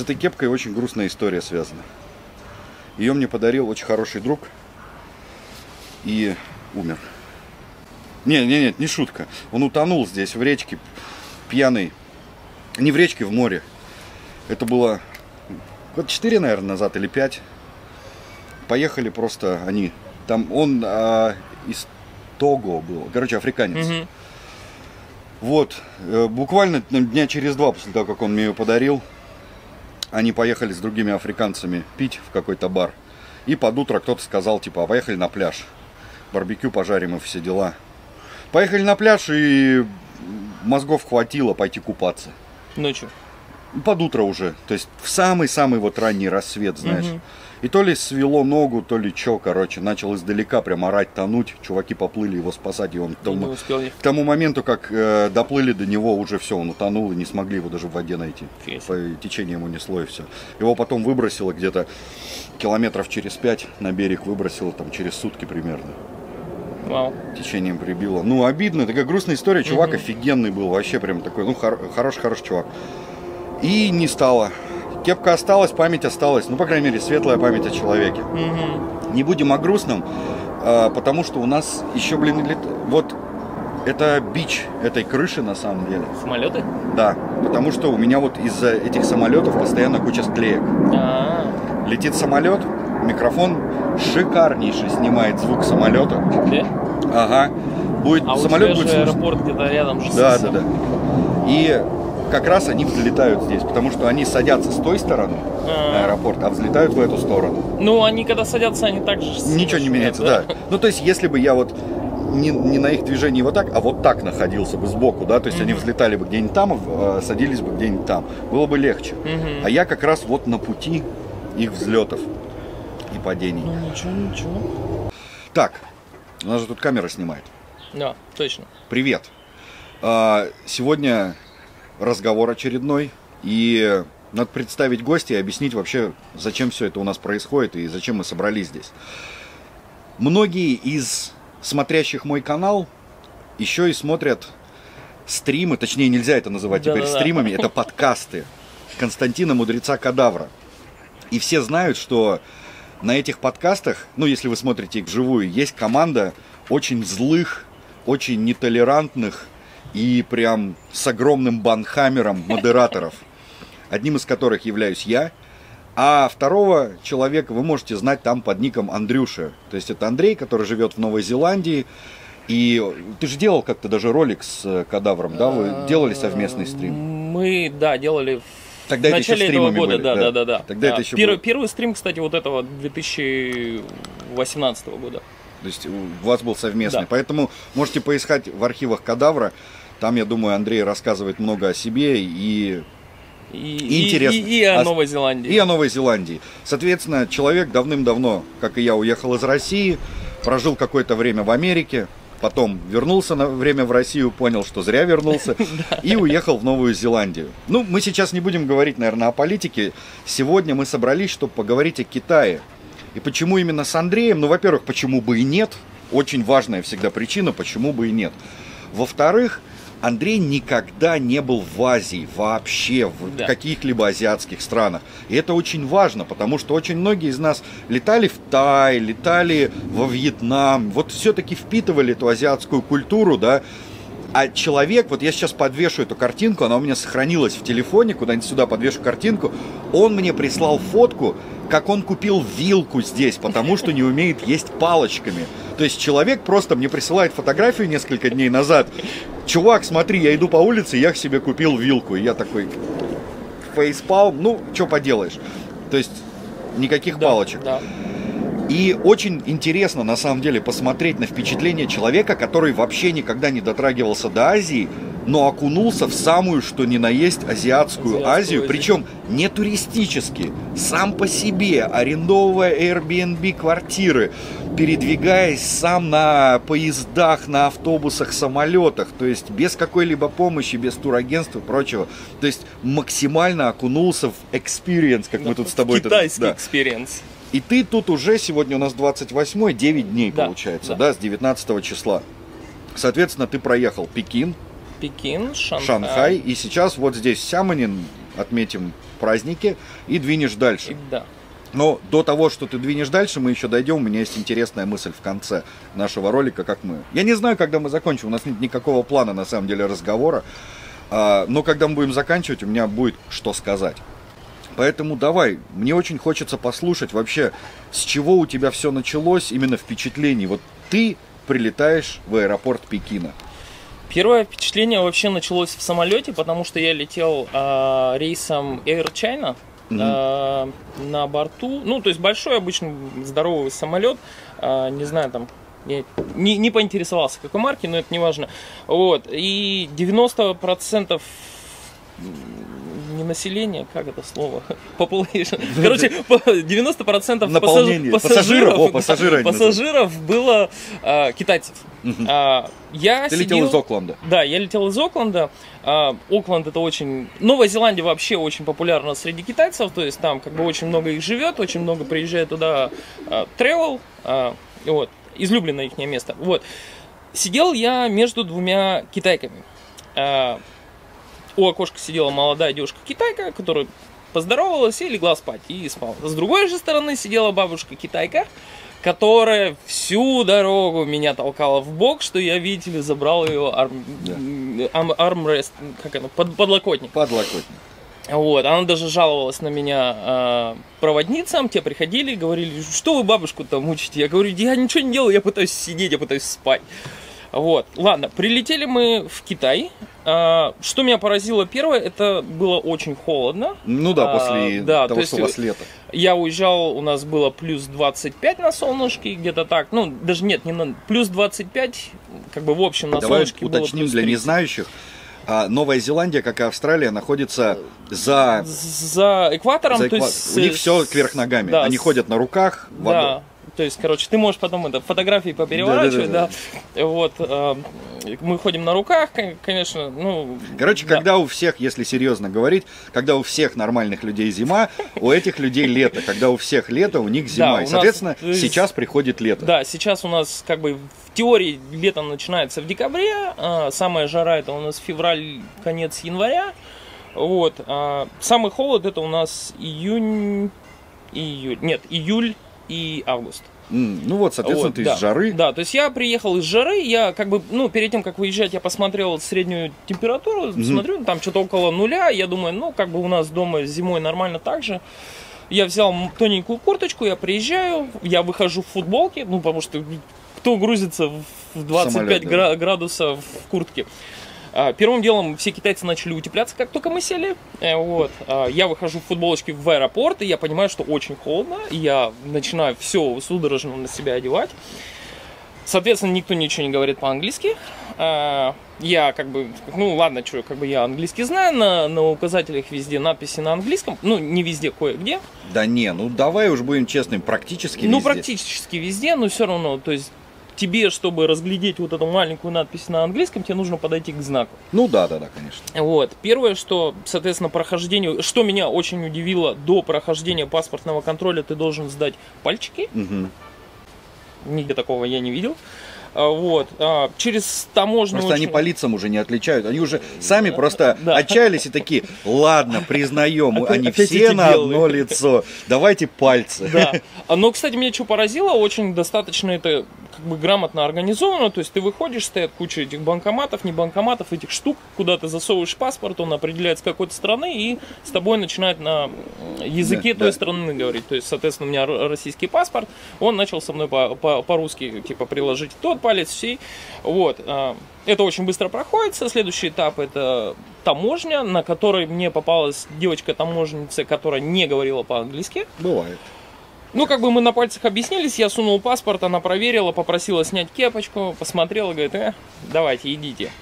С этой кепкой очень грустная история связана. Ее мне подарил очень хороший друг и умер. Не, не, нет, не шутка. Он утонул здесь в речке пьяный. Не в речке, в море. Это было год 4, наверное, назад или 5. Поехали просто они. Там он а, из Того был. Короче, африканец. Мгм. Вот, э, буквально дня через два после того, как он мне ее подарил, они поехали с другими африканцами пить в какой-то бар. И под утро кто-то сказал, типа, а поехали на пляж. Барбекю пожарим и все дела. Поехали на пляж, и мозгов хватило пойти купаться. Ночью. Под утро уже, то есть в самый-самый вот ранний рассвет, знаешь. Мгм. И то ли свело ногу, то ли что, короче, начал издалека прям орать, тонуть. Чуваки поплыли его спасать, и он к тому, не успел ехать. к тому моменту, как э, доплыли до него, уже все, он утонул, и не смогли его даже в воде найти. Фиг По течению ему несло, и все. Его потом выбросило где-то километров через пять на берег, выбросило там через сутки примерно. Вау. Течением прибило. Ну, обидно, такая грустная история. Чувак офигенный был, вообще прям такой, ну, хор- хороший-хороший чувак. И не стало. Кепка осталась, память осталась. Ну, по крайней мере, светлая память о человеке. Мгм. Не будем о грустном, а, потому что у нас еще, блин, лет- вот это бич этой крыши на самом деле. Самолеты? Да, потому что у меня вот из-за этих самолетов постоянно куча склеек. А, Летит самолет, микрофон шикарнейший снимает звук самолета. да? Ага. Будет, А у самолет тебя будет же аэропорт где-то рядом. же Да, да, да. И как раз они взлетают здесь, потому что они садятся с той стороны А. аэропорта, а взлетают в эту сторону. Ну, они когда садятся, они так же... Ничего не меняется, да. Ну, то есть, если бы я вот не, не на их движении вот так, а вот так находился бы сбоку, да, то есть они взлетали бы где-нибудь там, а, садились бы где-нибудь там, было бы легче. Мгм. А я как раз вот на пути их взлетов и падений. Ну, ничего, ничего. Так, у нас же тут камера снимает. Да, точно. Привет. А, Сегодня разговор очередной, и надо представить гостя и объяснить вообще, зачем все это у нас происходит и зачем мы собрались здесь. Многие из смотрящих мой канал еще и смотрят стримы, точнее нельзя это называть теперь Да-да-да. стримами, это подкасты Константина Мудреца Кадавра. И все знают, что на этих подкастах, ну, если вы смотрите их вживую, есть команда очень злых, очень нетолерантных и прям с огромным банхаммером модераторов, одним из которых являюсь я. А второго человека вы можете знать там под ником Андрюша. То есть это Андрей, который живет в Новой Зеландии. И ты же делал как-то даже ролик с э, кадавром, да? Вы делали совместный стрим? Мы, да, делали в Тогда в это еще начале этого года, были, да, да. да, да, да. Тогда Да. это еще Первый, было. первый стрим, кстати, вот этого 2018 года. То есть у вас был совместный. Да. Поэтому можете поискать в архивах кадавра. Там, я думаю, Андрей рассказывает много о себе и, И, И интересно. И, и о А Новой Зеландии. и о Новой Зеландии. Соответственно, человек давным-давно, как и я, уехал из России, прожил какое-то время в Америке, потом вернулся на время в Россию, понял, что зря вернулся, и уехал в Новую Зеландию. Ну, мы сейчас не будем говорить, наверное, о политике. Сегодня мы собрались, чтобы поговорить о Китае. И почему именно с Андреем? Ну, во-первых, почему бы и нет? Очень важная всегда причина, почему бы и нет. Во-вторых, Андрей никогда не был в Азии вообще, в Да. каких-либо азиатских странах. И это очень важно, потому что очень многие из нас летали в Тай, летали во Вьетнам, вот все-таки впитывали эту азиатскую культуру, да, а человек, вот я сейчас подвешу эту картинку, она у меня сохранилась в телефоне, куда-нибудь сюда подвешу картинку, он мне прислал фотку, как он купил вилку здесь, потому что не умеет есть палочками. То есть человек просто мне присылает фотографию несколько дней назад. Чувак, смотри, я иду по улице, я себе купил вилку. И я такой, фейспалм, ну, что поделаешь. То есть никаких Да, палочек. Да. И очень интересно, на самом деле, посмотреть на впечатление человека, который вообще никогда не дотрагивался до Азии, но окунулся в самую, что ни на есть, азиатскую, Азиатскую Азию, Азию. причем не туристически, сам по себе, арендовывая Airbnb квартиры, передвигаясь сам на поездах, на автобусах, самолетах, то есть без какой-либо помощи, без турагентства и прочего. То есть максимально окунулся в experience, как мы тут с тобой... Китайский да. И ты тут уже, сегодня у нас 28 9 дней Да, получается, да. да. с 19 числа. Соответственно, ты проехал Пекин, Пекин, Шанхай. Шанхай, и сейчас вот здесь Сямонин, отметим праздники и двинешь дальше. И да. Но до того, что ты двинешь дальше, мы еще дойдем. У меня есть интересная мысль в конце нашего ролика, как мы. Я не знаю, когда мы закончим. У нас нет никакого плана, на самом деле, разговора. А, но когда мы будем заканчивать, у меня будет что сказать. Поэтому давай, мне очень хочется послушать вообще, с чего у тебя все началось, именно впечатлений. Вот ты прилетаешь в аэропорт Пекина. Первое впечатление вообще началось в самолете, потому что я летел э, рейсом Air China. э, на борту, ну, то есть большой обычный здоровый самолет, э, не знаю, там, я не, не поинтересовался, какой марки, но это не важно. Вот, и 90% не население, как это слово? Population. Короче, по- 90% Наполнение. пассаж- Пассажиров. О, пассажиры пассажиров было а, китайцев. А, я Ты летел сидел- из Окленда. Да, я летел из Окленда. А, Окленд это очень... Новая Зеландия вообще очень популярна среди китайцев, то есть там как бы очень много их живет, очень много приезжает туда а, travel, а, вот, излюбленное их место. Вот. Сидел я между двумя китайками. А, у окошка сидела молодая девушка-китайка, которая поздоровалась и легла спать, и спала. С другой же стороны сидела бабушка-китайка, которая всю дорогу меня толкала в бок, что я, видите ли, забрал ее арм... ам- армрест, как это, под- подлокотник. Подлокотник. Вот, она даже жаловалась на меня э, проводницам, те приходили и говорили, что вы бабушку-то мучите? Я говорю, я ничего не делаю, я пытаюсь сидеть, я пытаюсь спать. Вот, ладно, прилетели мы в Китай. А, что меня поразило первое, это было очень холодно. Ну да, А, после да, того, то что у вас лето. Я уезжал, у нас было плюс 25 на солнышке, где-то так. Ну, даже нет, не на плюс 25, как бы в общем на Давай солнышке было уточним плюс для 30. незнающих. А, Новая Зеландия, как и Австралия, находится за, За экватором, за то эква- есть... У них все кверх ногами. да, Они ходят на руках. Да. То есть, короче, ты можешь потом это фотографии попереворачивать, да. Да-да-да. Вот. э, мы ходим на руках, кон- конечно, ну. Короче, да. когда у всех, если серьезно говорить, когда у всех нормальных людей зима, у этих людей лето. Когда у всех лето, у них зима. у И, нас, соответственно, есть- сейчас приходит лето. Да, сейчас у нас как бы в теории лето начинается в декабре, а самая жара это у нас февраль, конец января. Вот. а самый холод это у нас июнь, июль, нет, июль и август. Ну вот, соответственно, Вот, ты да. из жары. Да, то есть я приехал из жары, я как бы, ну, перед тем, как выезжать, я посмотрел среднюю температуру, смотрю, ну, там что-то около нуля, я думаю, ну, как бы у нас дома зимой нормально так же. Я взял тоненькую курточку, я приезжаю, я выхожу в футболке, ну, потому что кто грузится в в 25 Самолет, да. гра- градусов в куртке. А, Первым делом все китайцы начали утепляться, как только мы сели. Э, Вот. А, Я выхожу в футболочке в аэропорт, и я понимаю, что очень холодно. И я начинаю все судорожно на себя одевать. Соответственно, никто ничего не говорит по-английски. А, Я как бы, ну ладно, что, как бы я английский знаю, на, на указателях везде надписи на английском, ну не везде, кое-где. Да не, ну давай уж будем честными, практически Ну, везде. практически везде, но все равно, то есть тебе, чтобы разглядеть вот эту маленькую надпись на английском, тебе нужно подойти к знаку. Ну да, да, да, конечно. Вот. Первое, что, соответственно, прохождение, что меня очень удивило, до прохождения паспортного контроля ты должен сдать пальчики. Мгм. Нигде такого я не видел. А, Вот. А, Через таможню Просто они очень- по лицам уже не отличают. Они уже сами просто Да. отчаялись и такие, ладно, признаем, Опять- они опять все на белые». одно лицо. Давайте пальцы. Да. А, Но, кстати, меня что поразило, очень достаточно это как бы грамотно организовано. То есть ты выходишь, стоят куча этих банкоматов, не банкоматов, этих штук, куда ты засовываешь паспорт, он определяет с какой-то страны и с тобой начинает на языке Да, той да. страны говорить. То есть, соответственно, у меня российский паспорт, он начал со мной по- по- по-русски типа приложить тот палец, всей. Вот. а, Это очень быстро проходит. Следующий этап это таможня, на которой мне попалась девочка-таможенница, которая не говорила по-английски. Бывает. Ну, как бы мы на пальцах объяснились, я сунул паспорт, она проверила, попросила снять кепочку, посмотрела, говорит, э, давайте, идите.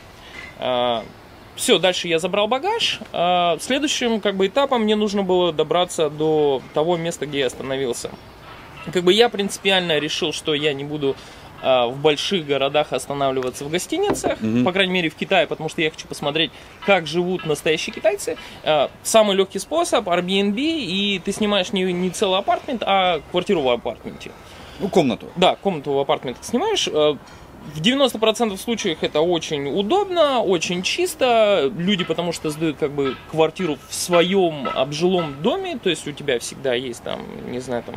все, дальше я забрал багаж. А, следующим, как бы, этапом мне нужно было добраться до того места, где я остановился. Как бы я принципиально решил, что я не буду а, в больших городах останавливаться в гостиницах, Мгм. по крайней мере в Китае, потому что я хочу посмотреть, как живут настоящие китайцы. А, Самый легкий способ Airbnb, и ты снимаешь не, не целый апартмент, а квартиру в апартменте. Ну, комнату. Да, комнату в апартменте снимаешь. э, в 90% случаев это очень удобно, очень чисто. Люди потому что сдают как бы квартиру в своем обжилом доме, то есть у тебя всегда есть там, не знаю, там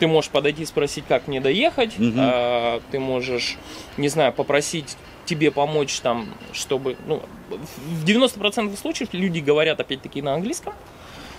ты можешь подойти и спросить, как мне доехать. Мгм. А, ты можешь, не знаю, попросить тебе помочь там, чтобы... Ну, в 90% случаев люди говорят опять-таки на английском.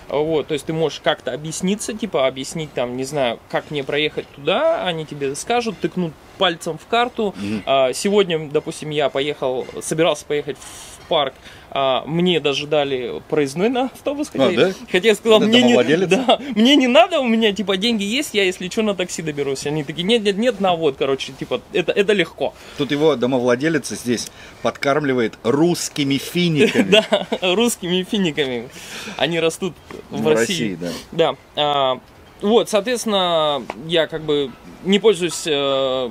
Вот, то есть ты можешь как-то объясниться, типа объяснить там, не знаю, как мне проехать туда, они тебе скажут, тыкнут пальцем в карту. А, сегодня, допустим, я поехал, собирался поехать в парк, а, мне даже дали проездной на автобус, хотя, А, да? хотя я сказал, Это мне не, да, мне не надо, у меня типа деньги есть, я если что на такси доберусь. Они такие, нет, нет, нет, на вот, короче, типа это, это легко. Тут его домовладелец здесь подкармливает русскими финиками. Да, русскими финиками. Они растут в. России, да. Да. а, вот, соответственно, я как бы не пользуюсь э,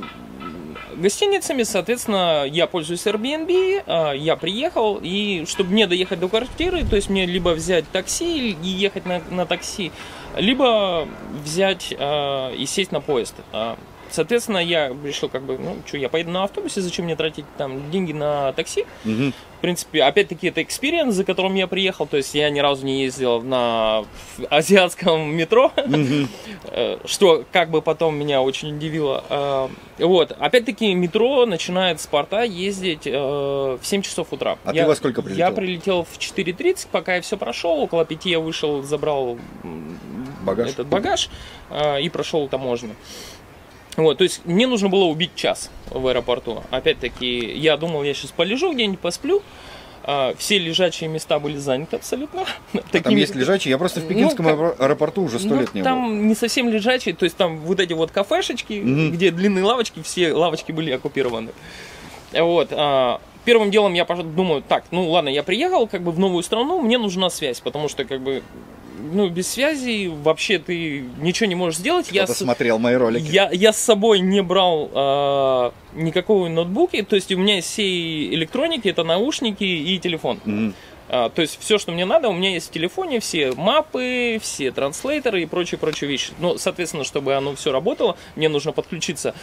гостиницами, соответственно, я пользуюсь Airbnb, а, я приехал, и чтобы мне доехать до квартиры, то есть мне либо взять такси и ехать на, на такси, либо взять а, и сесть на поезд. А, Соответственно, я решил, как бы, ну, что, я поеду на автобусе, зачем мне тратить там деньги на такси? Мгм. В принципе, опять-таки, это experience, за которым я приехал. То есть я ни разу не ездил на азиатском метро, э, что как бы потом меня очень удивило. Э, Вот, опять-таки, метро начинает с порта ездить э, в 7 часов утра. А ты во сколько прилетел? Я прилетел в 4.30, пока я все прошел. Около 5 я вышел, забрал Багаж. этот багаж и прошел таможню. Вот, то есть мне нужно было убить час в аэропорту. Опять-таки, я думал, я сейчас полежу где-нибудь, посплю. А, все лежачие места были заняты абсолютно. А Там Такими- есть лежачие. Я просто в Ну, пекинском как- аэро- аэропорту уже сто ну, лет не был. там не совсем лежачие, то есть там вот эти вот кафешечки, Мгм. где длинные лавочки, все лавочки были оккупированы. Вот. а, Первым делом я думаю, так, ну ладно, я приехал как бы в новую страну, мне нужна связь, потому что как бы ну, без связи вообще ты ничего не можешь сделать. Я, Кто-то с- смотрел мои ролики. я, я с собой не брал а, никакого ноутбука, то есть у меня из всей электроники это наушники и телефон. Мгм. А, то есть все, что мне надо, у меня есть в телефоне, все мапы, все транслейтеры и прочие-прочие вещи. Ну, соответственно, чтобы оно все работало, мне нужно подключиться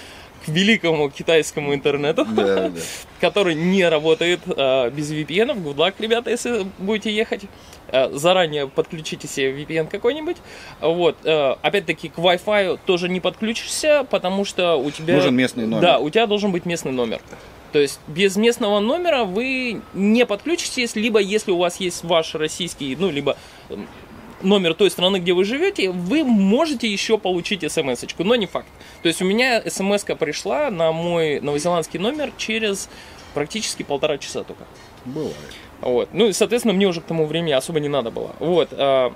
к великому китайскому интернету, Да, да, да. который не работает а, без VPN. Good luck, ребята, если будете ехать. А, заранее подключите себе VPN какой-нибудь. Вот. а, опять-таки, к Wi-Fi тоже не подключишься, потому что у тебя... Нужен местный номер. Да, у тебя должен быть местный номер. То есть без местного номера вы не подключитесь, либо если у вас есть ваш российский, ну, либо м, номер той страны, где вы живете, вы можете еще получить смс но не факт. То есть у меня смс пришла на мой новозеландский номер через практически полтора часа только. Бывает. Вот. Ну и, соответственно, мне уже к тому времени особо не надо было. Вот. а,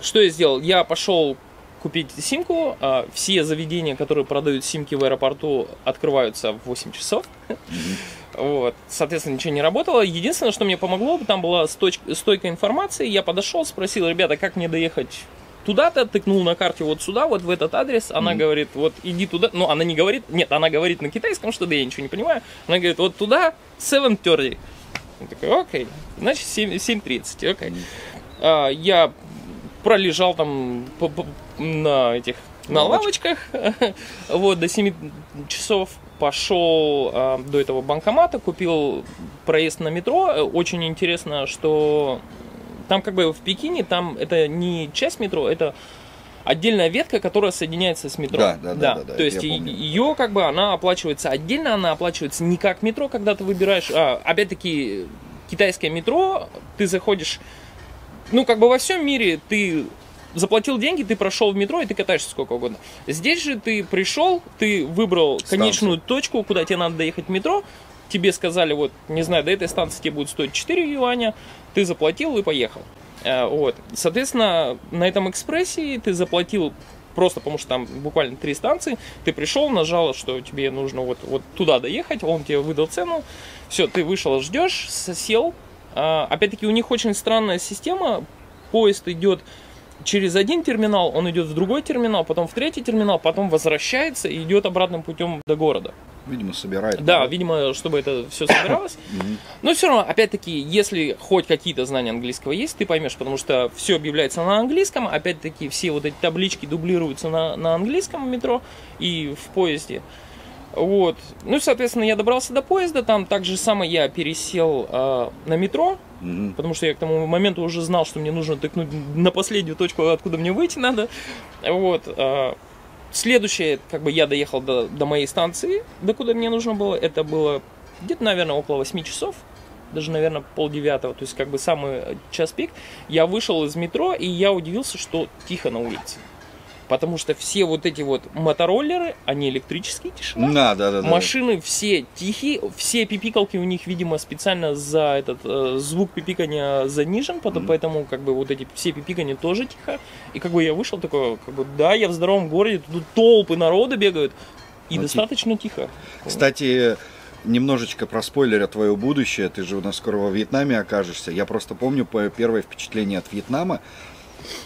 Что я сделал? Я пошел купить симку. а, Все заведения, которые продают симки в аэропорту, открываются в 8 часов. Вот. Соответственно, ничего не работало. Единственное, что мне помогло, там была стойка информации. Я подошел, спросил, ребята, как мне доехать туда-то, тыкнул на карте вот сюда, вот в этот адрес. Она Мгм. говорит, вот иди туда. Ну, она не говорит, нет, она говорит на китайском что-то, я ничего не понимаю. Она говорит, вот туда, 7.30. Я такой, окей, значит 7, 7.30, окей. А, я пролежал там по- по- на этих на Лавочках. вот до 7 часов пошел а, до этого банкомата купил проезд на метро Э, очень интересно что там как бы в Пекине там это не часть метро это отдельная ветка, которая соединяется с метро. Да, да, да, да, да, То есть ее как бы она оплачивается отдельно, она оплачивается не как метро, когда ты выбираешь. А, опять-таки китайское метро, ты заходишь, ну как бы во всем мире ты заплатил деньги, ты прошел в метро и ты катаешься сколько угодно. Здесь же ты пришел, ты выбрал Станцию. конечную точку, куда тебе надо доехать в метро. Тебе сказали, вот, не знаю, до этой станции тебе будет стоить 4 юаня, ты заплатил и поехал. Э, Вот. Соответственно, на этом экспрессе ты заплатил просто потому что там буквально три станции, ты пришел, нажал, что тебе нужно вот, вот туда доехать, он тебе выдал цену, все, ты вышел, ждешь, сел. А, опять-таки у них очень странная система, поезд идет через один терминал, он идет в другой терминал, потом в третий терминал, потом возвращается и идет обратным путем до города. Видимо, собирает. Да, видимо, чтобы это все собиралось. Но все равно, опять-таки, если хоть какие-то знания английского есть, ты поймешь, потому что все объявляется на английском, опять-таки, все вот эти таблички дублируются на, на английском в метро и в поезде. Вот. Ну, соответственно, я добрался до поезда, там так же самое я пересел э, на метро, потому что я к тому моменту уже знал, что мне нужно тыкнуть на последнюю точку, откуда мне выйти надо. Вот. э, Следующее, как бы я доехал до, до моей станции, до куда мне нужно было. Это было где-то, наверное, около 8 часов. Даже, наверное, полдевятого. То есть, как бы самый э, час пик. Я вышел из метро, и я удивился, что тихо на улице. Потому что все вот эти вот мотороллеры, они электрические, тишина. Да, да, да. да. Машины все тихие, все пипикалки у них, видимо, специально за этот э, звук пипикания занижен, потом, Мгм. поэтому как бы вот эти все пипикания тоже тихо. И как бы я вышел такой, как бы, да, я в здоровом городе, тут толпы народа бегают, и Ну, достаточно тихо. Кстати, немножечко про спойлеря твое будущее. Ты же у нас скоро во Вьетнаме окажешься. Я просто помню по- первое впечатление от Вьетнама.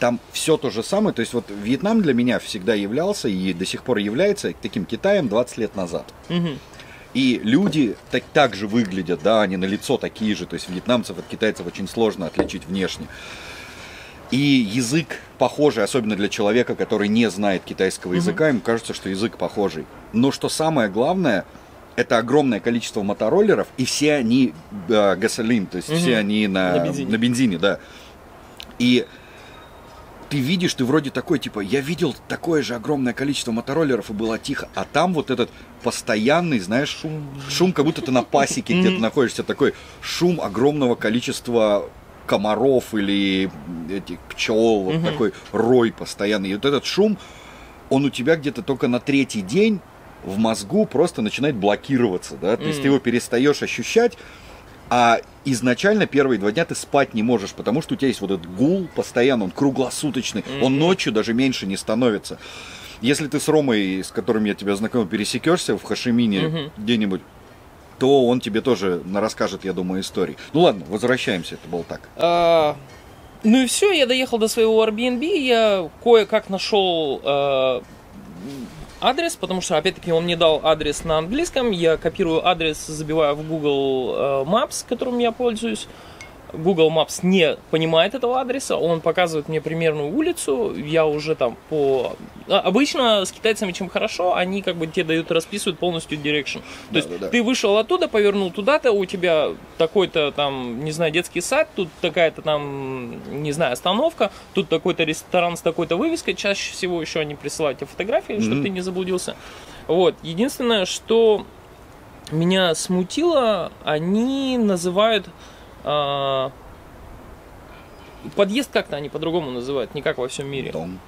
Там все то же самое. То есть вот Вьетнам для меня всегда являлся и до сих пор является таким Китаем 20 лет назад. Мгм. И люди так, так же выглядят, да, они на лицо такие же. То есть вьетнамцев от китайцев очень сложно отличить внешне. И язык похожий, особенно для человека, который не знает китайского языка, ему кажется, что язык похожий. Но что самое главное, это огромное количество мотороллеров, и все они э, гасолин, то есть Мгм. все они на, На бензине. на бензине, да. И ты видишь, ты вроде такой, типа, я видел такое же огромное количество мотороллеров, и было тихо, а там вот этот постоянный, знаешь, шум, шум как будто ты на пасеке где-то находишься, такой шум огромного количества комаров или этих пчел, вот такой рой постоянный. И вот этот шум, он у тебя где-то только на третий день в мозгу просто начинает блокироваться, да, то есть ты его перестаешь ощущать, а изначально первые два дня ты спать не можешь, потому что у тебя есть вот этот гул постоянно, он круглосуточный, он Мгм. ночью даже меньше не становится. Если ты с Ромой, с которым я тебя знакомил, пересекешься в Хашимине Мгм. где-нибудь, то он тебе тоже расскажет, я думаю, истории. Ну ладно, возвращаемся, это было так. А, ну и все, я доехал до своего Airbnb, я кое-как нашел э, адрес, потому что, опять-таки, он мне дал адрес на английском, я копирую адрес, забиваю в Google э, Maps, которым я пользуюсь. Google Maps не понимает этого адреса, он показывает мне примерную улицу, я уже там по... а, Обычно с китайцами чем хорошо, они как бы тебе дают, расписывают полностью direction. То есть Да-да-да. ты вышел оттуда, повернул туда-то, у тебя такой-то там, не знаю, детский сад, тут такая-то там, не знаю, остановка, тут такой-то ресторан с такой-то вывеской, чаще всего еще они присылают тебе фотографии, чтобы Мгм. ты не заблудился. Вот, единственное, что меня смутило, они называют а, подъезд как-то они по-другому называют, не как во всем мире. Дом.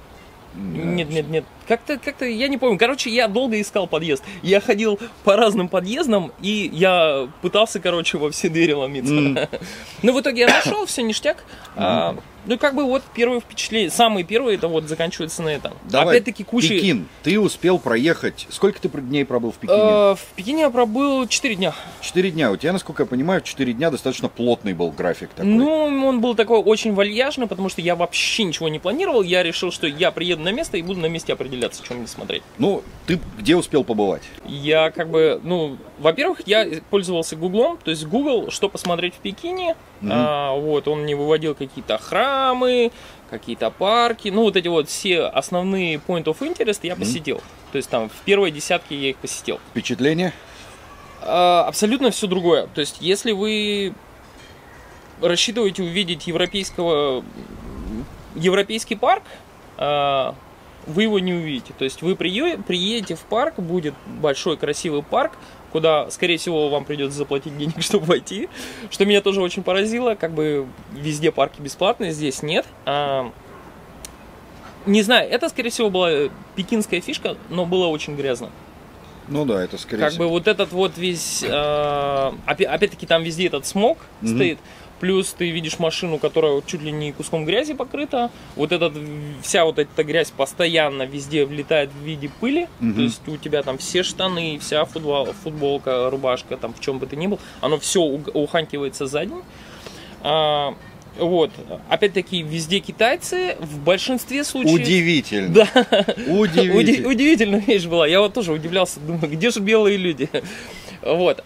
Нет, нет, нет. Как-то, как-то, я не помню. Короче, я долго искал подъезд. Я ходил по разным подъездам, и я пытался, короче, во все двери ломиться. М. Ну, в итоге я нашел, все ништяк. А, ну, как бы вот первые впечатления. Самые первые, это вот заканчивается на этом. Давай, Опять-таки куча... Пекин, ты успел проехать. Сколько ты дней пробыл в Пекине? Э, в Пекине я пробыл 4 дня. Четыре дня. У тебя, насколько я понимаю, в четыре дня достаточно плотный был график такой. Ну, он был такой очень вальяжный, потому что я вообще ничего не планировал. Я решил, что я приеду на место и буду на месте определяться, чем мне смотреть. Ну, ты где успел побывать? Я как бы, ну, во-первых, я пользовался Гуглом, то есть Google, что посмотреть в Пекине, Мгм. А, вот, он мне выводил какие-то храмы, какие-то парки, ну, вот эти вот все основные point of interest я Мгм. посетил. То есть там в первой десятке я их посетил. Впечатление? А, абсолютно все другое. То есть, если вы рассчитываете увидеть европейского европейский парк, а, вы его не увидите. То есть вы прие- приедете в парк, будет большой красивый парк, куда, скорее всего, вам придется заплатить денег, чтобы войти. Что меня тоже очень поразило, как бы везде парки бесплатные, здесь нет. А, не знаю, это, скорее всего, была пекинская фишка, но было очень грязно. Ну да, это скорее Как всего. бы вот этот вот весь, э, опя- опять-таки там везде этот смог Мгм. стоит, плюс ты видишь машину, которая чуть ли не куском грязи покрыта, вот этот, вся вот эта грязь постоянно везде влетает в виде пыли, Мгм. то есть у тебя там все штаны, вся футбол, футболка, рубашка, там в чем бы ты ни был, оно все уханькивается за день. А, вот, опять-таки везде китайцы, в большинстве случаев... Удивительно. Да, Удивительно. Уди- удивительная вещь была. Я вот тоже удивлялся, думаю, где же белые люди? Вот.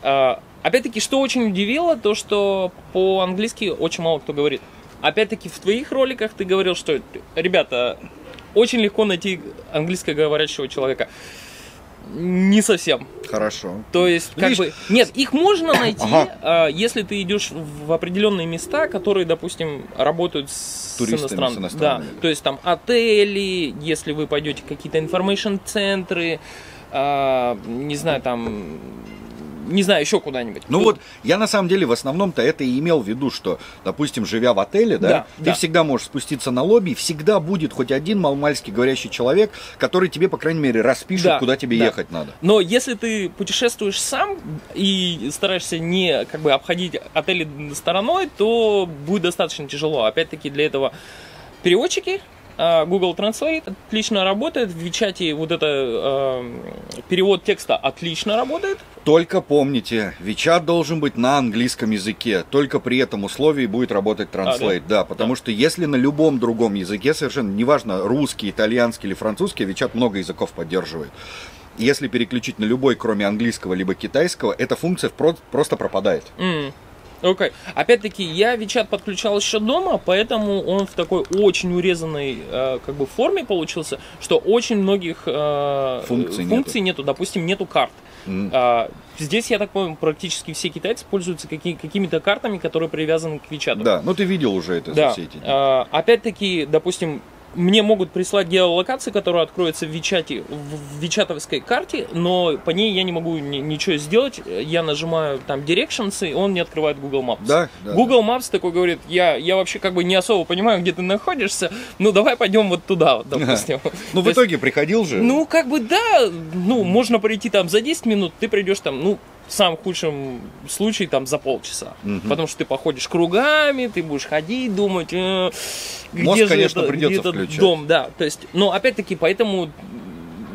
Опять-таки, что очень удивило, то, что по-английски очень мало кто говорит. Опять-таки, в твоих роликах ты говорил, что, ребята, очень легко найти английскоговорящего человека. Не совсем. Хорошо. То есть, как Видишь- бы. Нет, их можно найти, Ага. если ты идешь в определенные места, которые, допустим, работают с, Туристами, иностран- с иностранными. Да. То есть там отели, если вы пойдете в какие-то информейшн-центры, а, не знаю, там. Не знаю, еще куда-нибудь. Ну То- вот, я на самом деле в основном-то это и имел в виду, что, допустим, живя в отеле, да, Да, ты да. всегда можешь спуститься на лобби, всегда будет хоть один малмальски говорящий человек, который тебе, по крайней мере, распишет, Да, куда тебе да. ехать надо. Но если ты путешествуешь сам и стараешься не как бы обходить отели стороной, то будет достаточно тяжело. Опять-таки для этого переводчики, Google Translate отлично работает, в Вичате вот это э, перевод текста отлично работает. Только помните, Вичат должен быть на английском языке. Только при этом условии будет работать Translate. да? потому что если на любом другом языке, совершенно неважно, русский, итальянский или французский, Вичат много языков поддерживает. Если переключить на любой, кроме английского либо китайского, эта функция про- просто пропадает. М, Окей. Опять-таки, я Вичат подключал еще дома, поэтому он в такой очень урезанной э, как бы форме получился, что очень многих э, Функций функций нету. Допустим, нету карт. М. А, здесь, я так понимаю, практически все китайцы пользуются каки- какими-то картами, которые привязаны к Вичату. Да, ну ты видел уже это Да. за все эти дни. А, опять-таки, допустим, мне могут прислать геолокации, которая откроется в Вичате, в вичатовской карте, но по ней я не могу ни- ничего сделать. Я нажимаю там Directions, и он не открывает Google Maps. Да, да, Google Maps такой говорит, я, я вообще как бы не особо понимаю, где ты находишься, ну давай пойдем вот туда, вот, допустим. Ну, в есть- итоге приходил же. ну, как бы да, ну, можно прийти там за 10 минут, ты придешь там, ну, в самом худшем случае там за полчаса. Мгм. Потому что ты походишь кругами, ты будешь ходить, думать, э, где Мозг, же конечно, это- придется где этот включать. дом, да. То есть, но опять-таки, поэтому,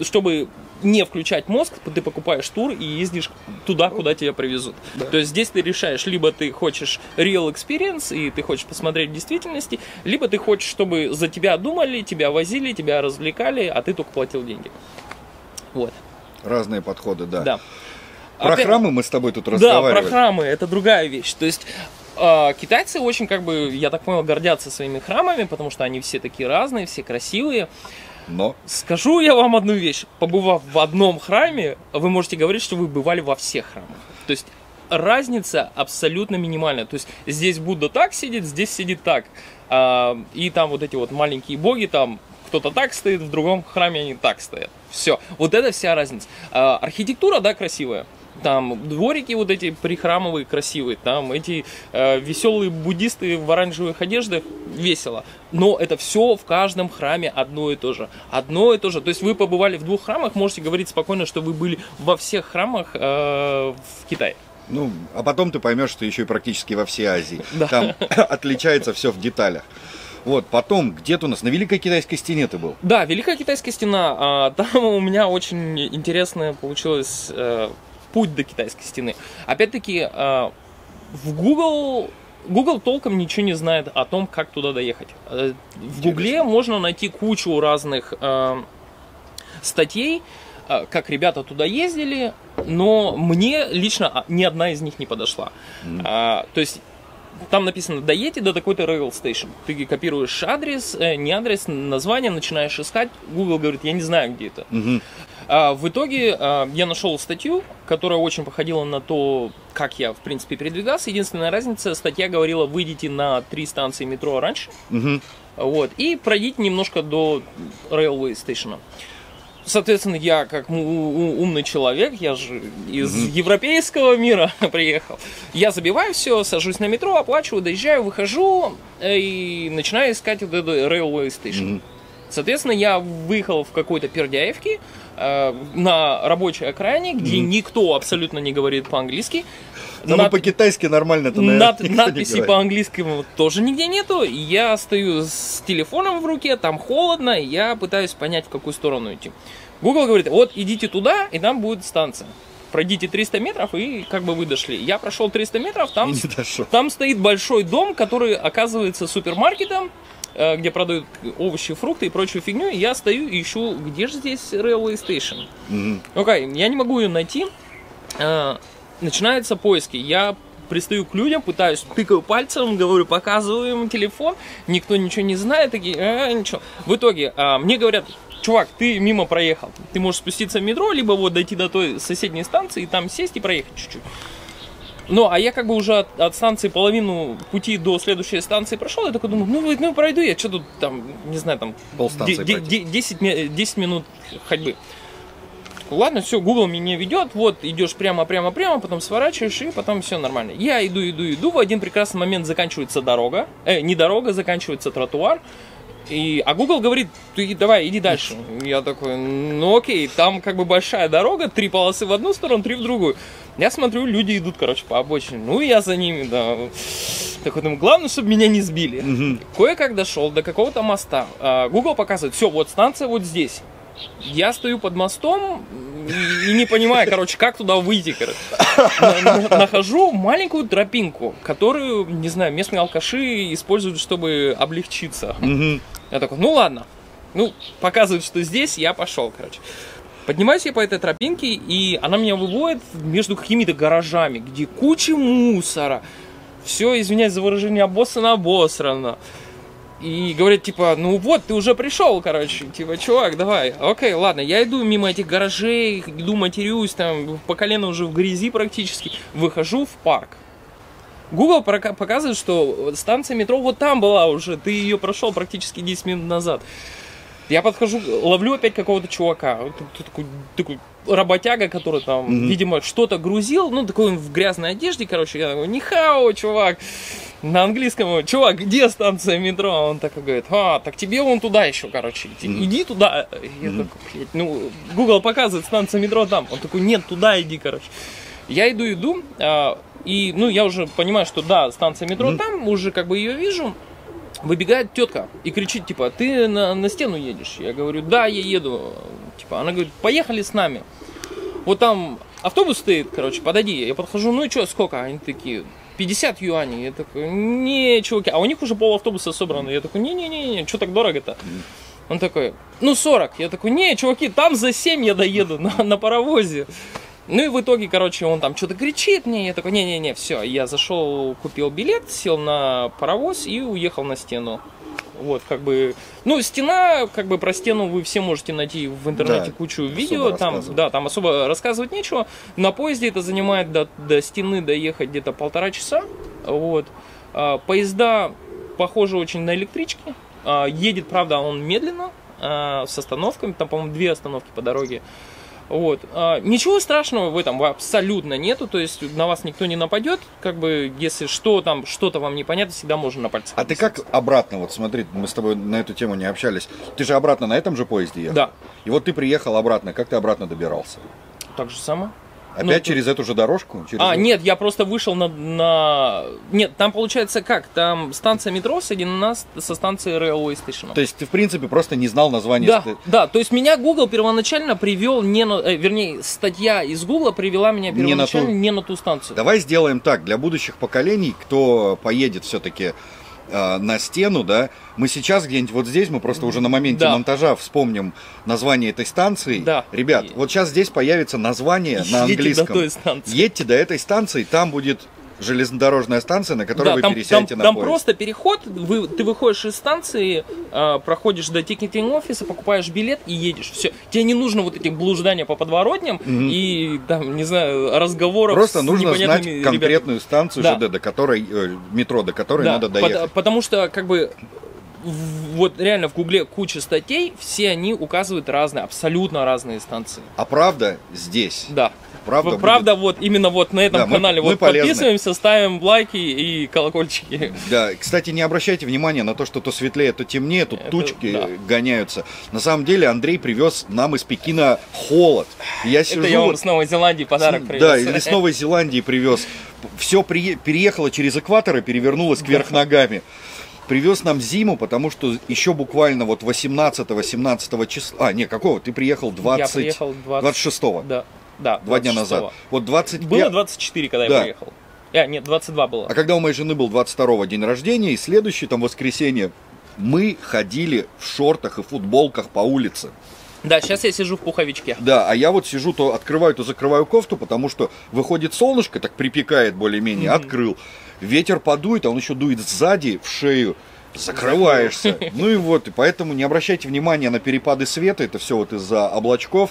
чтобы не включать мозг, ты покупаешь тур и ездишь туда, куда тебя привезут. То есть здесь ты решаешь, либо ты хочешь real experience, и ты хочешь посмотреть в действительности, либо ты хочешь, чтобы за тебя думали, тебя возили, тебя развлекали, а ты только платил деньги. Вот, Разные подходы, да. да. Про Опять- храмы мы с тобой тут Да, разговаривали. про храмы это другая вещь. То есть э, китайцы очень, как бы, я так понял, гордятся своими храмами, потому что они все такие разные, все красивые. Но Скажу я вам одну вещь. Побывав в одном храме, вы можете говорить, что вы бывали во всех храмах. То есть разница абсолютно минимальная. То есть здесь Будда так сидит, здесь сидит так. А, и там вот эти вот маленькие боги, там кто-то так стоит, в другом храме они так стоят. Все. Вот это вся разница. А, архитектура, да, красивая. Там дворики вот эти прихрамовые красивые, там эти э, веселые буддисты в оранжевых одеждах весело. Но это все в каждом храме одно и то же. Одно и то же. То есть вы побывали в двух храмах, можете говорить спокойно, что вы были во всех храмах э, в Китае. Ну, а потом ты поймешь, что еще и практически во всей Азии. Да. Там отличается все в деталях. Вот, потом, где-то у нас, на Великой Китайской стене ты был. Да, Великая Китайская стена. а, Там у меня очень интересная получилась э, путь до Китайской стены. Опять-таки, э, в Google Google толком ничего не знает о том, как туда доехать. Э, В Гугле можно найти кучу разных э, статей, э, как ребята туда ездили, но мне лично а, ни одна из них не подошла. А, то есть там написано «доедьте до такой-то rail station». Ты копируешь адрес, э, не адрес, название, начинаешь искать. Google говорит, я не знаю, где это. Мгм. А, в итоге а, я нашел статью, которая очень походила на то, как я, в принципе, передвигался. Единственная разница, статья говорила, выйдите на три станции метро раньше, Мгм. вот, и пройдите немножко до railway station. Соответственно, я как умный человек, я же из европейского мира приехал. Я забиваю все, сажусь на метро, оплачиваю, доезжаю, выхожу э, и начинаю искать вот эту railway station. Мгм. Соответственно, я выехал в какой-то Пердяевке на рабочей окраине, где никто абсолютно не говорит по-английски. Там и Над- по-китайски нормально-то, наверное, над- говорит. по-английскому тоже нигде нету. Я стою с телефоном в руке, там холодно, и я пытаюсь понять, в какую сторону идти. Google говорит, вот идите туда, и там будет станция. Пройдите 300 метров, и как бы вы дошли. Я прошел 300 метров, там там стоит большой дом, который оказывается супермаркетом, э, где продают овощи, фрукты и прочую фигню. И я стою и ищу, где же здесь railway station. Окей, я не могу ее найти. Э, Начинаются поиски. Я пристаю к людям, пытаюсь, тыкаю пальцем, говорю, показываю им телефон. Никто ничего не знает, такие, «А, ничего. В итоге, а, мне говорят, чувак, ты мимо проехал. Ты можешь спуститься в метро, либо вот дойти до той соседней станции, и там сесть и проехать чуть-чуть. Ну, а я как бы уже от, от станции половину пути до следующей станции прошел, я такой думаю, ну, ну пройду я, что тут там, не знаю, там... Полстанции де- де- пройти. де- 10, ми- 10 минут ходьбы. Ладно, все, Google меня ведет, вот, идешь прямо, прямо, прямо, потом сворачиваешь, и потом все нормально. Я иду, иду, иду, в один прекрасный момент заканчивается дорога, э, не дорога, заканчивается тротуар, и, а Google говорит, ты давай, иди дальше. Я такой, ну окей, там как бы большая дорога, три полосы в одну сторону, три в другую. Я смотрю, люди идут, короче, по обочине. Ну, я за ними, да. Такой думаю, главное, чтобы меня не сбили. Мгм. Кое-как дошел до какого-то моста. А, Google показывает, все, вот станция вот здесь. Я стою под мостом и, и не понимаю, короче, как туда выйти, короче. На- на- Нахожу маленькую тропинку, которую, не знаю, местные алкаши используют, чтобы облегчиться. Мгм. Я такой, ну ладно. Ну, показывает, что здесь, я пошел, короче. Поднимаюсь я по этой тропинке, и она меня выводит между какими-то гаражами, где куча мусора. Все, извиняюсь за выражение, обоссано-обосрано. И говорят, типа, ну вот, ты уже пришел, короче, типа, чувак, давай. Окей, ладно, я иду мимо этих гаражей, иду матерюсь, там, по колено уже в грязи практически, выхожу в парк. Google показывает, что станция метро вот там была уже, ты ее прошел практически 10 минут назад. Я подхожу, ловлю опять какого-то чувака, такой, такой работяга, который там, Мгм. видимо, что-то грузил, ну, такой он в грязной одежде, короче, я такой, нихао, чувак, на английском, чувак, где станция метро? А Он такой говорит, а, так тебе вон туда еще, короче, идти. Мгм. иди туда. Я Мгм. такой, блядь, ну, Google показывает станция метро там. Он такой, нет, туда иди, короче. Я иду, иду, а, и, ну, я уже понимаю, что да, станция метро Мгм. там, уже как бы ее вижу. Выбегает тетка и кричит, типа, ты на, на стену едешь? Я говорю, да, я еду. Типа, она говорит, поехали с нами. Вот там автобус стоит, короче, подойди. Я подхожу, ну и что, сколько? Они такие, 50 юаней. Я такой, не, чуваки, а у них уже пол автобуса собрано. Я такой, не-не-не, что так дорого-то? Он такой, ну 40. Я такой, не, чуваки, там за 7 я доеду на, на паровозе. Ну и в итоге, короче, он там что-то кричит мне. Я такой, не-не-не, все. Я зашел, купил билет, сел на паровоз и уехал на стену. Вот, как бы, ну, стена, как бы про стену вы все можете найти в интернете Да, кучу видео, там, да, там особо рассказывать нечего. На поезде это занимает до, до стены доехать где-то полтора часа, вот. А, поезда похожи очень на электрички, А, едет, правда, он медленно, а, с остановками, там, по-моему, две остановки по дороге. Вот. А, Ничего страшного в этом абсолютно нету, то есть на вас никто не нападет, как бы, если что там, что-то вам непонятно, всегда можно на пальцах. А ты как обратно, вот смотри, мы с тобой на эту тему не общались. Ты же обратно на этом же поезде ехал? Да, И вот ты приехал обратно, как ты обратно добирался? так же само. Опять Ну, через эту же дорожку? Через А, эту? нет, я просто вышел на, на... Нет, там получается как? Там станция метро соединена со станцией Railway Station. То есть ты, в принципе, просто не знал название... Да, ст- да, то есть меня Google первоначально привел не на... э, вернее, статья из Google привела меня Не на первоначально ту- не на ту станцию. Давай сделаем так, для будущих поколений, кто поедет все-таки на стену, да, мы сейчас где-нибудь вот здесь, мы просто уже на моменте Да. монтажа вспомним название этой станции. Да. Ребят, И- вот сейчас здесь появится название на Едете английском. до той станции. Едьте до этой станции, там будет железнодорожная станция, на которой Да, вы там, пересядете там- на там поезд. просто переход, вы, ты выходишь из станции, а, проходишь до тикетинг офиса, покупаешь билет и едешь. Все. Тебе не нужно вот этих блуждания по подворотням Мгм. и там, не знаю, разговоров Просто с нужно знать непонятными ребятами. конкретную станцию Да. ЖД, до которой, э, метро, до которой Да, надо доехать. потому что, как бы, вот реально в Гугле куча статей, все они указывают разные, абсолютно разные станции. А правда здесь. Да. Правда, В- будет- правда вот именно вот на этом Да, мы- канале мы вот полезны. подписываемся, ставим лайки и колокольчики. Да, кстати, не обращайте внимания на то, что то светлее, то темнее, тут Это тучки да. гоняются. На самом деле Андрей привез нам из Пекина холод. Я сижу, Это я вам с Новой Зеландии подарок привез. Да, или с Новой Зеландии привез. Все переехало через экватор и перевернулось кверх ногами. Привез нам зиму, потому что еще буквально вот 18-18 числа... А, не, какого? Ты приехал 20... Я приехал 20... 26 Да, да. Два дня 26-го. назад. Вот 25... Было 24, когда Да. я приехал. А, нет, 22 было. А когда у моей жены был 22 день рождения, и следующий там воскресенье, мы ходили в шортах и футболках по улице. Да, сейчас я сижу в пуховичке. Да, а я вот сижу, то открываю, то закрываю кофту, потому что выходит солнышко, так припекает более-менее, Мгм. открыл. Ветер подует, а он еще дует сзади, в шею. закрываешься. Ну и вот, и поэтому не обращайте внимания на перепады света, это все вот из-за облачков.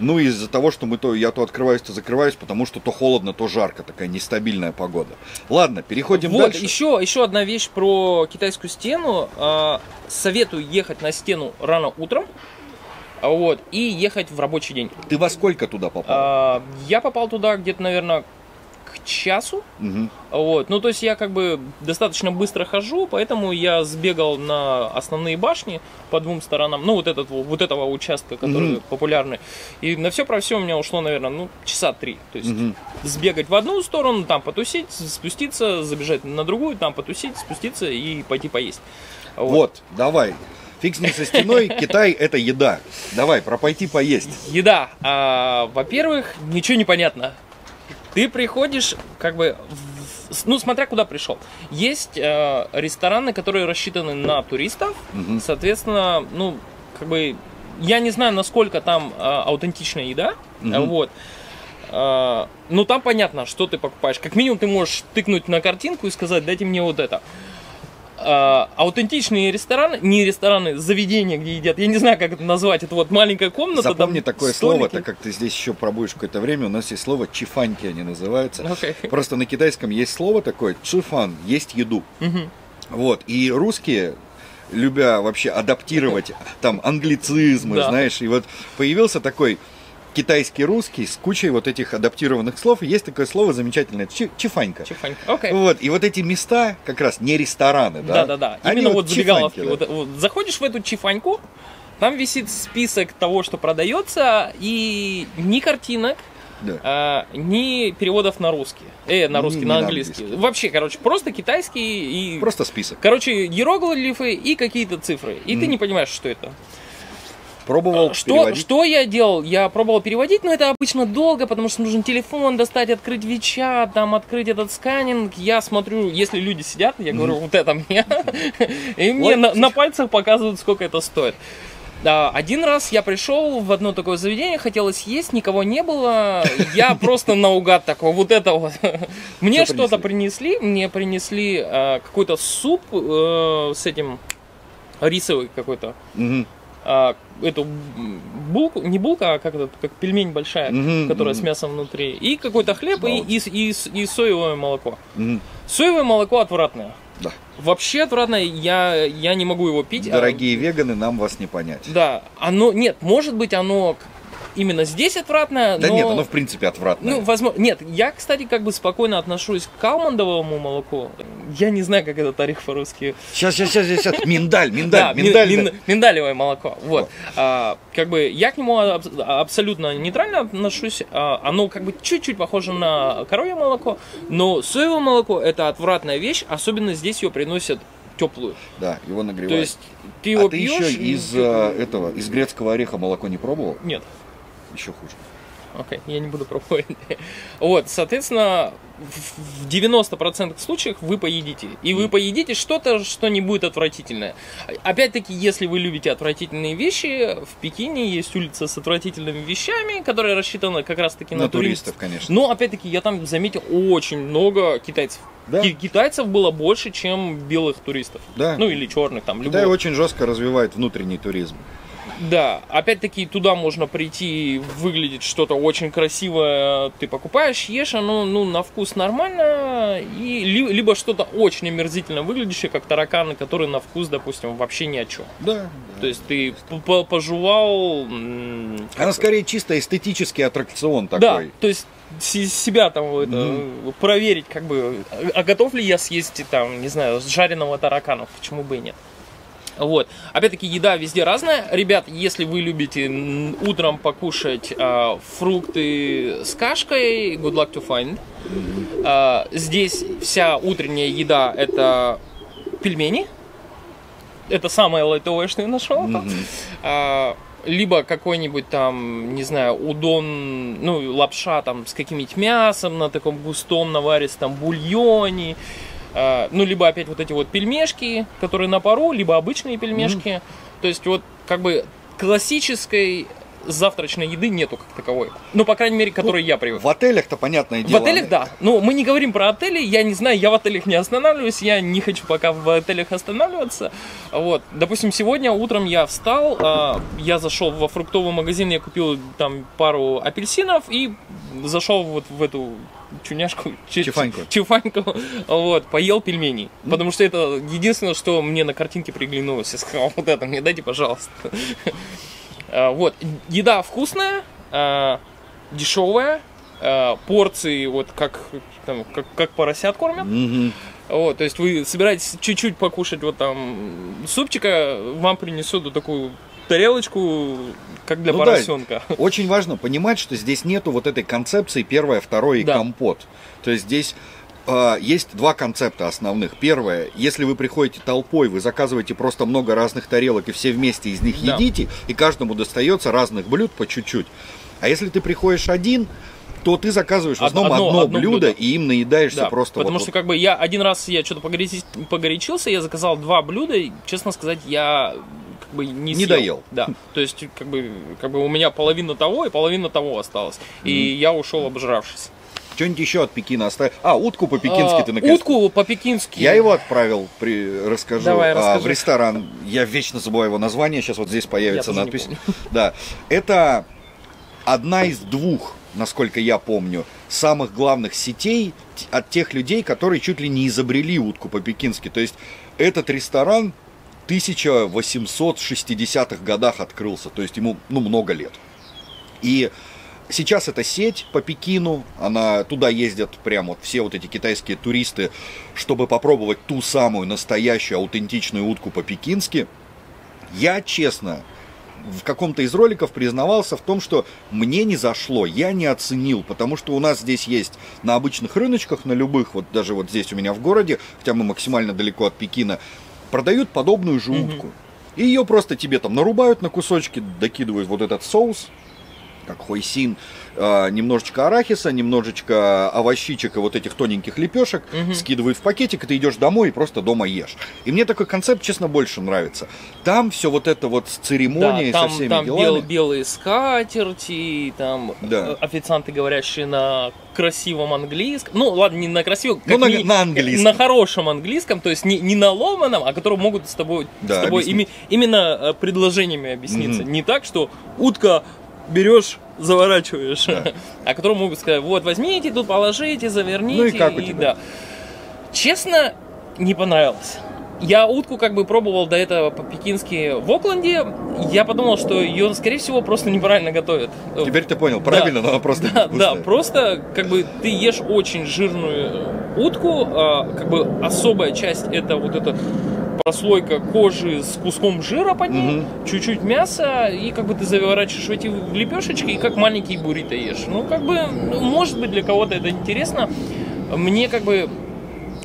Ну, и из-за того, что мы то, я то открываюсь, то закрываюсь, потому что то холодно, то жарко, такая нестабильная погода. Ладно, переходим вот, дальше. еще, еще одна вещь про китайскую стену. А, советую ехать на стену рано утром. а, Вот, и ехать в рабочий день. Ты во сколько туда попал? А, я попал туда где-то, наверное, к часу. Мгм. Вот. Ну, то есть я как бы достаточно быстро хожу, поэтому я сбегал на основные башни по двум сторонам. Ну, вот, этот, вот вот этого участка, который Мгм. популярный. И на все про все у меня ушло, наверное, ну, часа три. То есть Мгм. сбегать в одну сторону, там потусить, спуститься, забежать на другую, там потусить, спуститься и пойти поесть. Вот, давай. Фиг с ней со стеной, Китай это еда. Давай, про пойти поесть. Еда. А, во-первых, ничего не понятно. Ты приходишь, как бы, в- ну, смотря куда пришел. Есть э, рестораны, которые рассчитаны на туристов. Мгм. Соответственно, ну, как бы, я не знаю, насколько там э, аутентичная еда. Э, Вот. Э, ну, там понятно, что ты покупаешь. Как минимум, ты можешь тыкнуть на картинку и сказать, дайте мне вот это. А, аутентичные рестораны, не рестораны, заведения, где едят, я не знаю, как это назвать, это вот маленькая комната. Запомни там такое столики. слово, так как ты здесь еще пробудешь какое-то время, у нас есть слово чифаньки они называются. Окей. Просто на китайском есть слово такое чифан, есть еду. Мгм. Вот, и русские, любя вообще адаптировать там англицизмы, Да. знаешь, и вот появился такой китайский русский с кучей вот этих адаптированных слов, есть такое слово замечательное, чи- чифанька. Чифанька. Окей. Вот, и вот эти места, как раз не рестораны, да? Да, да, да. Именно вот забегаловки. чифаньки, да. Вот, вот заходишь в эту чифаньку, там висит список того, что продается, и ни картинок, Да. а, ни переводов на русский. Э, на русский, ни на на английский. английский. Вообще, короче, просто китайский и. Просто список. Короче, иероглифы и какие-то цифры. И ты Мгм. не понимаешь, что это. Пробовал Что, переводить? что я делал? Я пробовал переводить, но это обычно долго, потому что нужен телефон достать, открыть Вичат, там открыть этот сканинг. Я смотрю, если люди сидят, я говорю, вот это мне. И мне на, на пальцах показывают, сколько это стоит. Один раз я пришел в одно такое заведение, хотелось есть, никого не было. Я просто наугад такой, вот это вот. Мне Что что-то принесли, мне принесли э, какой-то суп э, с этим рисовый какой-то а, эту булку, не булка, а как это, как пельмень большая, Мгм, которая мгм. с мясом внутри, и какой-то хлеб, и, и, и, и соевое молоко. Мгм. Соевое молоко отвратное. Да. Вообще отвратное, я, я не могу его пить. а- Дорогие веганы, нам вас не понять. да, оно, нет, может быть оно именно здесь отвратное, Да но... нет, оно в принципе отвратное. Ну, возможно, нет, я, кстати, как бы спокойно отношусь к калмандовому молоку. Я не знаю, как этот орех по-русски Сейчас, сейчас, сейчас, сейчас. Миндаль, Да, миндаль, мин- миндаль. мин- миндалевое молоко. Вот. А, как бы я к нему аб- абсолютно нейтрально отношусь. А, оно как бы чуть-чуть похоже на коровье молоко, но соевое молоко это отвратная вещь, особенно здесь ее приносят теплую. Да, его нагревают. То есть ты его а ты пьешь еще и- из э, этого, из грецкого ореха молоко не пробовал? Нет. Еще хуже. Окей, я не буду пробовать. Вот, соответственно, в в 90% случаев вы поедите. И вы поедите что-то, что не будет отвратительное. Опять-таки, если вы любите отвратительные вещи, в Пекине есть улица с отвратительными вещами, которая рассчитана как раз-таки на, На туристов, конечно. Но, опять-таки, я там заметил очень много китайцев. Да. Ки- Китайцев было больше, чем белых туристов. Да. Ну, или черных, там, Китай любого. очень жестко развивает внутренний туризм. Да, опять-таки туда можно прийти, выглядит что-то очень красивое, ты покупаешь, ешь, оно ну, на вкус нормально, и ли- либо что-то очень омерзительно выглядящее, как тараканы, которые на вкус, допустим, вообще ни о чем. Да. То есть ты пожевал... Она скорее чисто эстетический аттракцион Да, такой. то есть себя там это, проверить, как бы, а готов ли я съесть там, не знаю, жареного таракана, почему бы и нет. Вот. Опять-таки, еда везде разная. Ребят, если вы любите утром покушать а, фрукты с кашкой, good luck to find. А, здесь вся утренняя еда это пельмени. Это самое лайтовое, что я нашел. Мгм. А, либо какой-нибудь там, не знаю, удон, ну, лапша там с каким-нибудь мясом на таком густом наваристом бульоне. А, ну, либо опять вот эти вот пельмешки, которые на пару, либо обычные пельмешки. То есть вот как бы классической завтрачной еды нету как таковой. Ну, по крайней мере, которой я привык. В отелях-то, понятное В дело. отелях, они- да. Ну, мы не говорим про отели, я не знаю, я в отелях не останавливаюсь, я не хочу пока в отелях останавливаться. Вот, допустим, сегодня утром я встал, а, я зашел во фруктовый магазин, я купил там пару апельсинов и зашел вот в эту чуняшку, чи- Чифаньку. чифаньку, вот, поел пельменей. Потому что это единственное, что мне на картинке приглянулось. Я сказал, вот это мне дайте, пожалуйста. А, Вот, еда вкусная, а, дешевая, а, порции вот как, там, как, как поросят кормят. Мгм. Вот, то есть вы собираетесь чуть-чуть покушать вот там супчика, вам принесут вот такую тарелочку, как для Ну да. поросенка. Очень важно понимать, что здесь нету вот этой концепции первое, второе и Да. компот. То есть здесь э, есть два концепта основных. Первое, если вы приходите толпой, вы заказываете просто много разных тарелок и все вместе из них Да. едите, и каждому достается разных блюд по чуть-чуть. А если ты приходишь один, то ты заказываешь в основном одно- одно, одно блюдо, блюдо. и им наедаешься Да, просто потому вот- что как бы я один раз я что-то погорячился, я заказал два блюда, и, честно сказать, я бы не, Не съел. доел. Да, то есть как бы, как бы у меня половина того и половина того осталось. И я ушел обжравшись. Что-нибудь еще от Пекина оставил? А, утку по-пекински А, ты наконец Утку по-пекински. Я его отправил, при, расскажу, Давай, а, расскажи. в ресторан. Я вечно забываю его название, сейчас вот здесь появится Я надпись. Да, это одна из двух, насколько я помню, самых главных сетей от тех людей, которые чуть ли не изобрели утку по-пекински. То есть этот ресторан 1860-х годах открылся, то есть ему ну, много лет. И сейчас эта сеть по Пекину, она туда ездят прям вот все вот эти китайские туристы, чтобы попробовать ту самую настоящую аутентичную утку по-пекински. Я, честно, в каком-то из роликов признавался в том, что мне не зашло, я не оценил, потому что у нас здесь есть на обычных рыночках, на любых, вот даже вот здесь у меня в городе, хотя мы максимально далеко от Пекина, продают подобную же утку. И ее просто тебе там нарубают на кусочки, докидывают вот этот соус, как хойсин, немножечко арахиса, немножечко овощичек и вот этих тоненьких лепешек, Мгм. скидывают в пакетик, и ты идешь домой и просто дома ешь. И мне такой концепт, честно, больше нравится. Там все вот это вот с Да, церемонией, там, со всеми там делами. бел- белые скатерти, там Да. э, официанты, говорящие на красивом английском. Ну, ладно, не на красивом, Ну, на- ни- на английском. На хорошем английском, то есть не, не на ломаном, а которые могут с тобой, Да, с тобой ими- именно э, предложениями объясниться. Мгм. Не так, что утка берешь, заворачиваешь, Да. а которые могут сказать, вот возьмите, тут положите, заверните. Ну и как у тебя? да. Честно, не понравилось. Я утку как бы пробовал до этого по-пекински в Окленде. Я подумал, что ее, скорее всего, просто неправильно готовят. Теперь ты понял, правильно, но она просто Да, да, просто как бы ты ешь очень жирную утку, а, как бы особая часть это вот эта прослойка кожи с куском жира под ней, Мгм. чуть-чуть мяса, и как бы ты заворачиваешь в эти лепешечки, и как маленький буррито ешь. Ну, как бы, ну, может быть, для кого-то это интересно. Мне как бы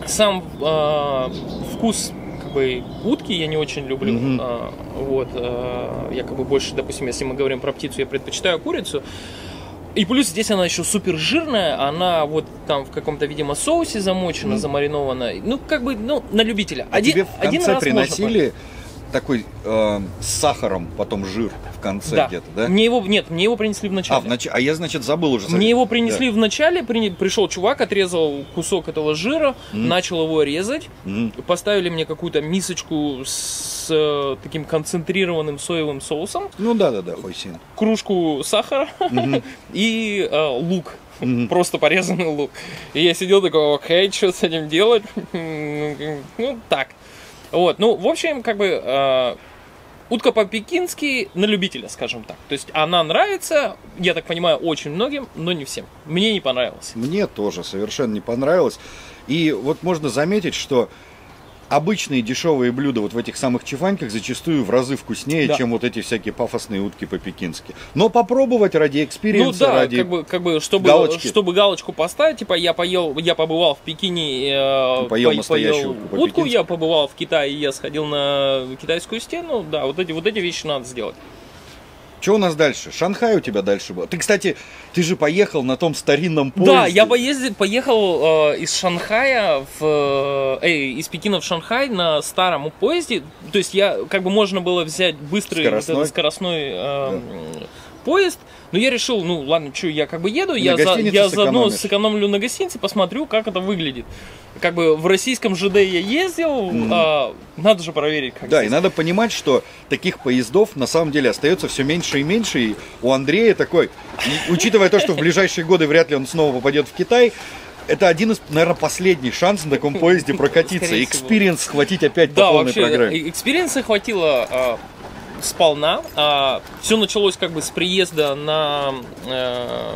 сам а, вкус бы утки я не очень люблю. А, вот, а, я как бы больше, допустим, если мы говорим про птицу, я предпочитаю курицу. И плюс здесь она еще супер жирная, она вот там в каком-то, видимо, соусе замочена, Мгм. замаринована. Ну, как бы, ну, на любителя. А один, тебе в один конце раз можно приносили такой э, с сахаром, потом жир в конце Да. где-то, да? Мне его, нет, мне его принесли в начале. А, в нач- а я, значит, забыл уже. Мне его принесли в начале, при- пришел чувак, отрезал кусок этого жира, Мгм. начал его резать, Мгм. поставили мне какую-то мисочку с э, таким концентрированным соевым соусом, Ну да, да, да, хойсин. кружку сахара Мгм. и э, лук. Мгм. Просто порезанный лук. И я сидел такой, окей, что с этим делать? Ну, так. Вот, ну, в общем, как бы, э, утка по-пекински на любителя, скажем так. То есть она нравится, я так понимаю, очень многим, но не всем. Мне не понравилось. Мне тоже совершенно не понравилось. И вот можно заметить, что обычные дешевые блюда вот в этих самых чифаньках зачастую в разы вкуснее, Да. чем вот эти всякие пафосные утки по-пекински. Но попробовать ради Ну experience -а, да, ради... как бы, как бы, чтобы галочки. чтобы галочку поставить, типа я поел, я побывал в Пекине, э, поел по- настоящую утку утку, я побывал в Китае, я сходил на китайскую стену, да, вот эти вот эти вещи надо сделать. Что у нас дальше? Шанхай у тебя дальше был. Ты, кстати, ты же поехал на том старинном поезде. Да, я поездил, поехал э, из Шанхая в, э, из Пекина в Шанхай на старом поезде. То есть я, как бы можно было взять быстрый вот Скоростной? этот скоростной э, поезд, но я решил, ну ладно, что, я как бы еду, На я, за- я заодно сэкономлю на гостинице, посмотрю, как это выглядит. Как бы в российском ЖД я ездил, а, надо же проверить, как Да, и здесь. надо понимать, что таких поездов на самом деле остается все меньше и меньше. И у Андрея такой, и учитывая то, что в ближайшие годы вряд ли он снова попадет в Китай, это один из, наверное, последних шансов на таком поезде прокатиться. Experience схватить опять по Да, полной вообще, программе. experience -а хватило а, сполна. все началось как бы с приезда на э,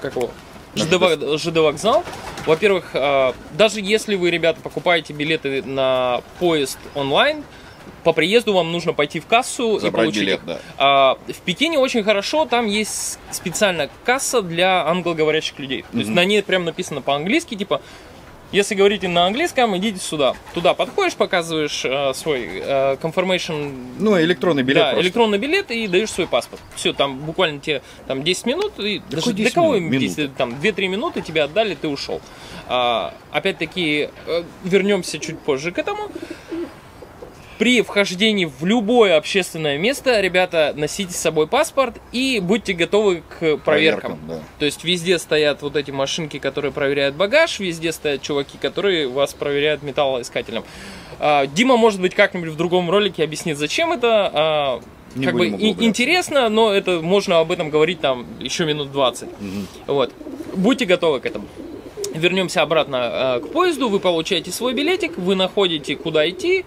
как его? ЖД, ЖД вокзал. Во-первых, а, даже если вы, ребята, покупаете билеты на поезд онлайн, по приезду вам нужно пойти в кассу и Забрать получить билет, да. А, в Пекине очень хорошо, там есть специальная касса для англоговорящих людей. То есть на ней прям написано по-английски, типа, если говорите на английском, идите сюда. Туда подходишь, показываешь э, свой э, confirmation, Ну, электронный билет да, просто. электронный билет и даешь свой паспорт. Все, там буквально тебе там 10 минут, и даже Какой для 10 кого им 10, там 2-3 минуты тебе отдали, ты ушел. А, опять-таки, э, вернемся чуть позже к этому. При вхождении в любое общественное место, ребята, носите с собой паспорт и будьте готовы к проверкам. да. То есть везде стоят вот эти машинки, которые проверяют багаж, везде стоят чуваки, которые вас проверяют металлоискателем. А, Дима, может быть, как-нибудь в другом ролике объяснит, зачем это. А, Не как бы и- интересно, но это можно об этом говорить там еще минут 20. Мгм. Вот. Будьте готовы к этому. Вернемся обратно э, к поезду. Вы получаете свой билетик, вы находите, куда идти.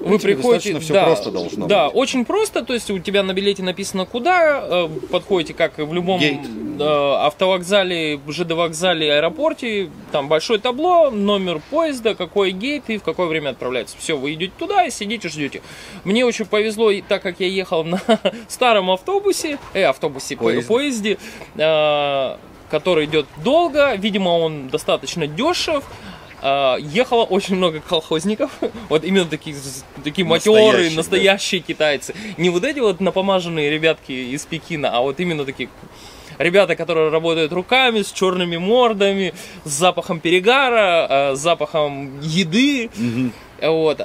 Вы приходите, всё да, просто должно да, быть. очень просто. То есть у тебя на билете написано куда, э, подходите как в любом Гейт. э, автовокзале, ЖД вокзале, аэропорте, там большое табло, номер поезда, какой гейт и в какое время отправляется. Все, вы идете туда и сидите, ждете. Мне очень повезло, так как я ехал на старом автобусе, э, автобусе, по- Поезде. поезде, э, который идет долго, видимо, он достаточно дешев. Э, Ехало очень много колхозников, вот именно такие, такие матерые, Настоящие, да. китайцы. Не вот эти вот напомаженные ребятки из Пекина, а вот именно такие ребята, которые работают руками, с черными мордами, с запахом перегара, э, с запахом еды. Мгм. Вот.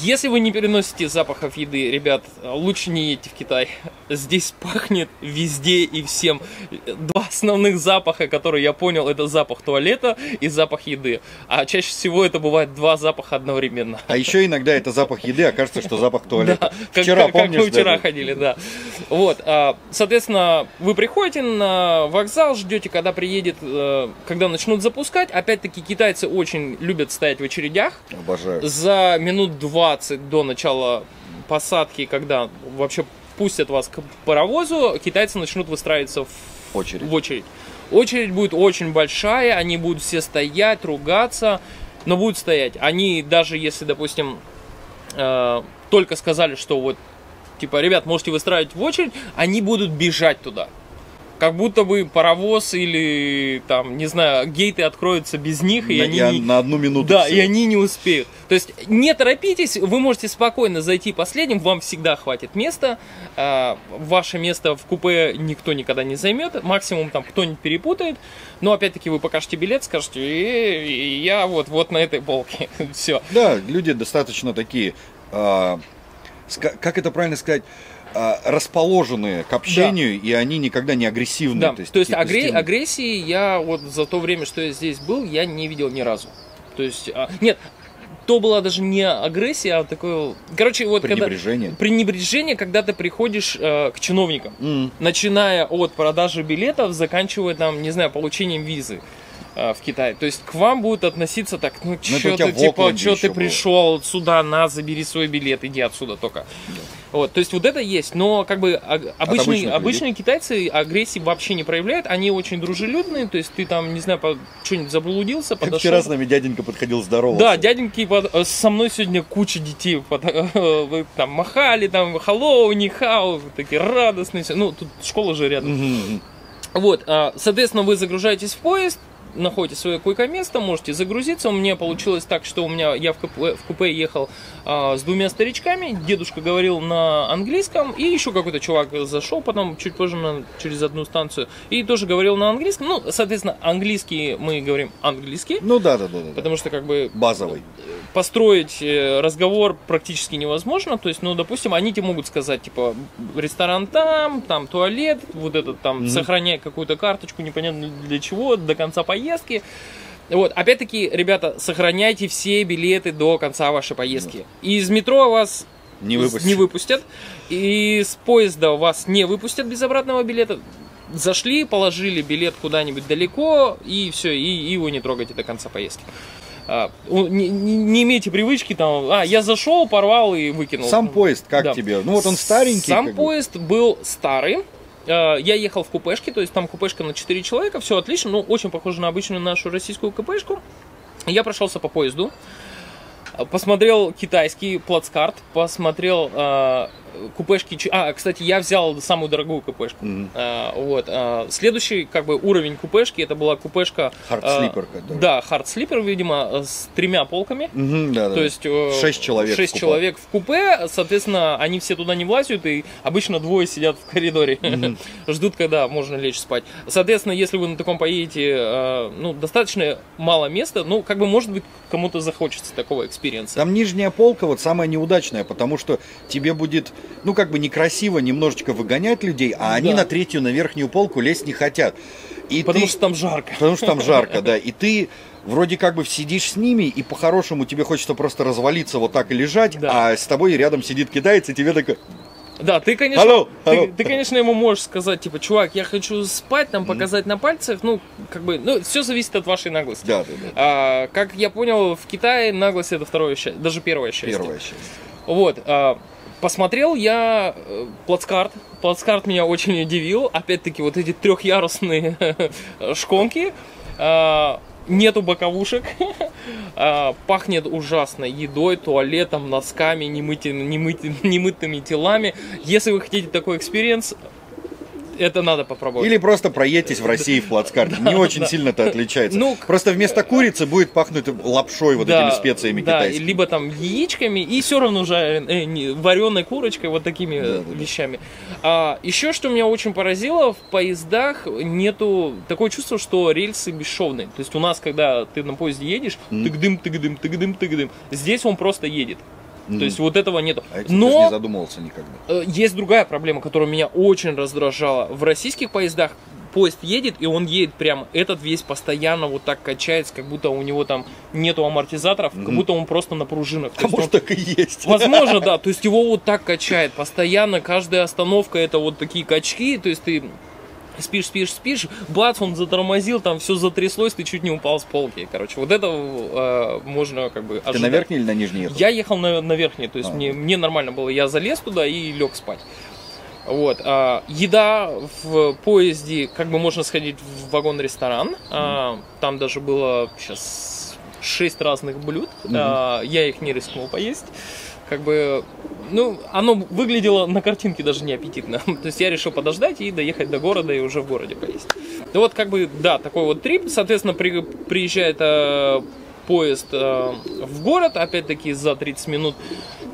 Если вы не переносите запахов еды, ребят, лучше не едьте в Китай. Здесь пахнет везде и всем. Два основных запаха, которые я понял, это запах туалета и запах еды. А чаще всего это бывает два запаха одновременно. А еще иногда это запах еды, а кажется, что запах туалета. Как- Вчера, как, как помнишь, мы вчера даже? ходили, да. Вот, а, соответственно, вы приходите на вокзал, ждете, когда приедет, э, когда начнут запускать. Опять-таки, китайцы очень любят стоять в очередях. Обожаю. За минут 20 до начала посадки, когда вообще пустят вас к паровозу, китайцы начнут выстраиваться в Очередь. в очередь. Очередь будет очень большая, они будут все стоять, ругаться, но будут стоять. Они даже если, допустим, э, только сказали, что вот, типа, ребят, можете выстраивать в очередь, они будут бежать туда. Как будто бы паровоз или там, не знаю, гейты откроются без них, и На- они я не- на одну минуту. да, всего. и они не успеют. То есть не торопитесь, вы можете спокойно зайти последним, вам всегда хватит места. А, Ваше место в купе никто никогда не займет, максимум там кто-нибудь перепутает. Но опять-таки вы покажете билет, скажете, «Э, я вот, вот на этой полке. Все. Да, люди достаточно такие, а, как это правильно сказать, а, расположенные к общению, и они никогда не агрессивные. Да, то есть, такие агре- позитивные. агрессии я вот за то время, что я здесь был, я не видел ни разу. То есть, а, нет, то была даже не агрессия, а такое... Короче, вот когда... Пренебрежение. Пренебрежение, когда ты приходишь э, к чиновникам. М. начиная от продажи билетов, заканчивая там, не знаю, получением визы э, в Китае. То есть к вам будут относиться так, ну это что ты, типа, что ты было. пришел сюда, на, забери свой билет, иди отсюда только. Вот, то есть вот это есть, но как бы а- обычные, обычные китайцы агрессии вообще не проявляют, они очень дружелюбные, то есть ты там, не знаю, по, что-нибудь заблудился, Как подошел. вчера с нами дяденька подходил здоровался. Да, дяденьки, под- э, со мной сегодня куча детей под- вы там махали, там, hello, нихау, такие радостные, ну, тут школа же рядом. Мгм. Вот, а, соответственно, вы загружаетесь в поезд, находите свое койко-место, можете загрузиться. У меня получилось так, что у меня я в купе, в купе ехал а, с двумя старичками. Дедушка говорил на английском, и еще какой-то чувак зашел потом чуть позже на, через одну станцию и тоже говорил на английском. Ну, соответственно, английский мы говорим английский. Ну да, да, да, да. Потому что как бы базовый. Построить э, разговор практически невозможно. То есть, ну, допустим, они тебе могут сказать, типа, ресторан там, там туалет, вот этот там, mm-hmm. сохраняй какую-то карточку, непонятно для чего, до конца поездки. Вот, опять-таки, ребята, сохраняйте все билеты до конца вашей поездки. Из метро вас не выпустят. не выпустят. И с поезда вас не выпустят без обратного билета. Зашли, положили билет куда-нибудь далеко, и все, и, и его не трогайте до конца поездки. А, не, не, не имейте привычки там, а, я зашел, порвал и выкинул. Сам поезд как да. тебе? Ну вот он старенький. Сам поезд бы. был старый, я ехал в купешке, то есть там купешка на 4 человека, все отлично, ну, очень похоже на обычную нашу российскую купешку. Я прошелся по поезду, посмотрел китайский плацкарт, посмотрел э, купешки. А, кстати, я взял самую дорогую купешку. Mm-hmm. А, вот. А, следующий как бы уровень купешки это была купешка. Sleeper. А, да, Sleeper, видимо, с тремя полками. Mm-hmm, да, да. То есть э, шесть человек. Шесть в человек в купе. Соответственно, они все туда не влазят, и обычно двое сидят в коридоре, mm-hmm. ждут, когда можно лечь спать. Соответственно, если вы на таком поедете, э, ну, достаточно мало места, ну, как бы, может быть, кому-то захочется такого experience -а. Там нижняя полка вот самая неудачная, потому что тебе будет ну, как бы некрасиво немножечко выгонять людей, а они на третью, на верхнюю полку лезть не хотят. И потому ты... что там жарко. Потому что там жарко, да. И ты вроде как бы сидишь с ними, и по-хорошему тебе хочется просто развалиться вот так и лежать, да. а с тобой рядом сидит китаец, и тебе такой... Да, ты, конечно, hello, hello. Ты, ты, конечно, ему можешь сказать, типа, чувак, я хочу спать, там, показать на пальцах, ну, как бы, ну, все зависит от вашей наглости. Да, да, да. А, как я понял, в Китае наглость это второе счастье, даже первое счастье. Первое счастье. Вот, а, Посмотрел я э, плацкарт. Плацкарт меня очень удивил. Опять-таки, вот эти трехъярусные шконки. А, нету боковушек. А, пахнет ужасно едой, туалетом, носками, немыти, немытыми телами. Если вы хотите такой experience, это надо попробовать. Или просто проедьтесь в России в плацкарте. Не очень сильно это отличается. Ну, просто вместо курицы будет пахнуть лапшой вот этими специями китайскими. либо там яичками и все равно жарен, э, вареной курочкой, вот такими вещами. А, еще что меня очень поразило, в поездах нету такое чувство, что рельсы бесшовные. То есть у нас, когда ты на поезде едешь, тык-дым, тык-дым, тык-дым, тык-дым, здесь он просто едет. Mm. То есть вот этого нету. А я Но не задумывался никогда. Э, есть другая проблема, которая меня очень раздражала. В российских поездах поезд едет, и он едет прямо. Этот весь постоянно вот так качается, как будто у него там нету амортизаторов, mm-hmm. как будто он просто на пружинах. А может он... так и есть. Возможно, да. То есть его вот так качает. Постоянно каждая остановка это вот такие качки. То есть ты спишь, спишь, спишь, бац, он затормозил, там все затряслось, ты чуть не упал с полки. Короче, вот это э, можно как бы ожидать. Ты на верхней или на нижней ехал? Я ехал на, на верхней, то есть а. мне, мне нормально было. Я залез туда и лег спать. Вот. А, еда в поезде, как бы можно сходить в вагон-ресторан. Mm. А, там даже было сейчас шесть разных блюд. Mm-hmm. А, я их не рискнул поесть как бы, ну, оно выглядело на картинке даже неаппетитно. То есть я решил подождать и доехать до города и уже в городе поесть. Ну вот как бы, да, такой вот трип. Соответственно, при, приезжает э, поезд э, в город, опять-таки за 30 минут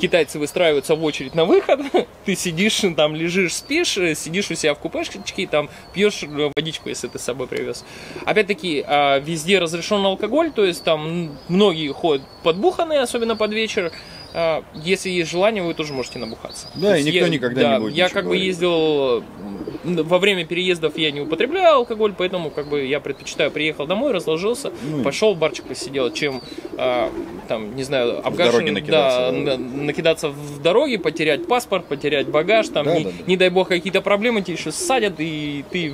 китайцы выстраиваются в очередь на выход, ты сидишь, там лежишь, спишь, сидишь у себя в купешечке, там пьешь водичку, если ты с собой привез. Опять-таки, э, везде разрешен алкоголь, то есть там многие ходят подбуханные, особенно под вечер, а, если есть желание, вы тоже можете набухаться. Да, и никто я, никогда да, не будет. Я как говорить. бы ездил во время переездов я не употребляю алкоголь, поэтому как бы я предпочитаю приехал домой, разложился, ну, пошел в барчик посидел, чем а, там не знаю обгашен, накидаться, да, да. накидаться в дороге, потерять паспорт, потерять багаж, там да, не, да, да. не дай бог какие-то проблемы тебе еще садят и ты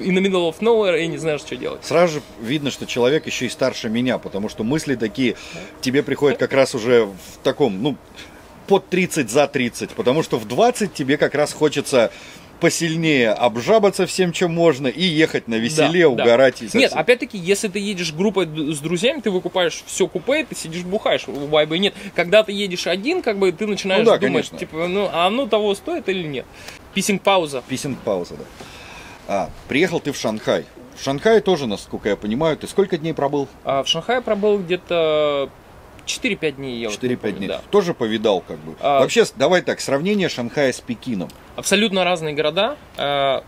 in the middle of nowhere и не знаешь, что делать. Сразу же видно, что человек еще и старше меня, потому что мысли такие тебе приходят как раз уже в таком, ну под 30 за 30, потому что в 20 тебе как раз хочется посильнее обжабаться всем, чем можно, и ехать на веселе, да, угорать. Да. И совсем... Нет, опять-таки, если ты едешь группой с друзьями, ты выкупаешь все купе, ты сидишь бухаешь, вайбы нет. Когда ты едешь один, как бы ты начинаешь ну, да, думать, конечно. типа, ну, а оно того стоит или нет. Писинг-пауза. Писинг-пауза, да. А, приехал ты в Шанхай. В Шанхае тоже, насколько я понимаю, ты сколько дней пробыл? А в Шанхае пробыл где-то 4-5 дней. Я вот не 4-5 помню, дней. да. Тоже повидал, как бы. А- Вообще, давай так, сравнение Шанхая с Пекином. Абсолютно разные города. А,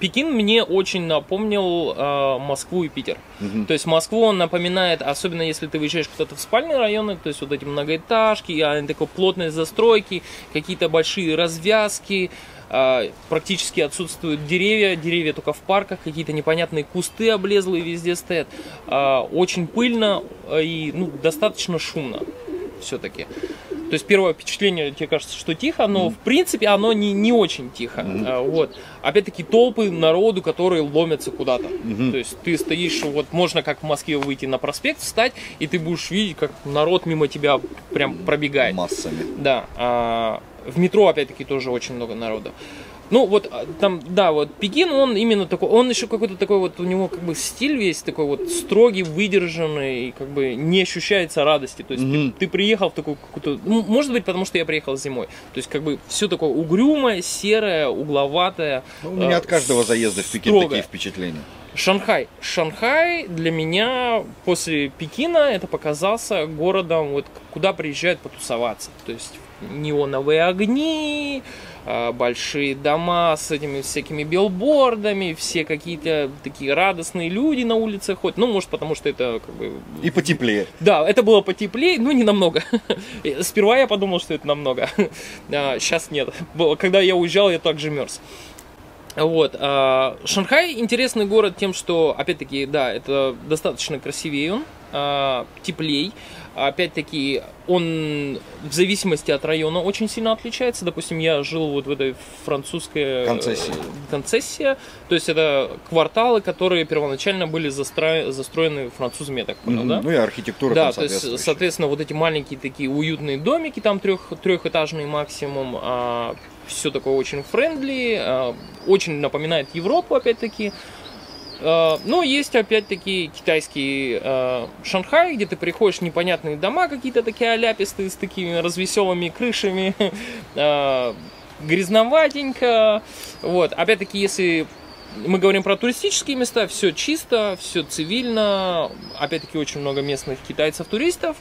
Пекин мне очень напомнил а, Москву и Питер. Мгм. То есть Москву он напоминает, особенно если ты выезжаешь куда-то в спальные районы, то есть вот эти многоэтажки, они такой плотной застройки, какие-то большие развязки, практически отсутствуют деревья, деревья только в парках, какие-то непонятные кусты облезлые везде стоят. А, Очень пыльно а, и ну, достаточно шумно все-таки. То есть первое впечатление, тебе кажется, что тихо, но в принципе оно не, не очень тихо. А, Вот. Опять-таки толпы народу, которые ломятся куда-то. То есть ты стоишь, вот можно как в Москве выйти на проспект, встать, и ты будешь видеть, как народ мимо тебя прям пробегает. Массами. Да. а, в метро, опять-таки, тоже очень много народу. Ну, вот а, там, да, вот Пекин, он именно такой, он еще какой-то такой вот, у него как бы стиль весь такой вот строгий, выдержанный, и как бы не ощущается радости. То есть Мгм. ты, ты приехал в такую какую-то, ну, может быть, потому что я приехал зимой. То есть как бы все такое угрюмое, серое, угловатое. Ну, у меня а, от каждого заезда в Пекин строгое. такие впечатления. Шанхай. Шанхай для меня после Пекина это показался городом, вот, куда приезжают потусоваться. То есть неоновые огни, а, большие дома с этими всякими билбордами, все какие-то такие радостные люди на улице ходят. Ну, может, потому что это как бы... И потеплее. Да, это было потеплее, но не намного. Сперва я подумал, что это намного. Сейчас нет. Было- Когда я уезжал, я также мерз. Вот. а, Шанхай интересный город тем, что, опять-таки, да, это достаточно красивее он, а, теплей. Опять-таки, он в зависимости от района очень сильно отличается. Допустим, я жил вот в этой французской э, Концессии. концессии. То есть это кварталы, которые первоначально были застро- застроены французами, я так понял, Мгм. да? Ну и архитектура Да, то есть, соответственно, вот эти маленькие такие уютные домики, там трех, трехэтажный максимум, все такое очень френдли, а, очень напоминает Европу, опять-таки. А, Но есть, опять-таки, китайский а, Шанхай, где ты приходишь, непонятные дома какие-то такие аляпистые, с такими развеселыми крышами, а, грязноватенько. Вот, опять-таки, если мы говорим про туристические места, все чисто, все цивильно, опять-таки, очень много местных китайцев-туристов.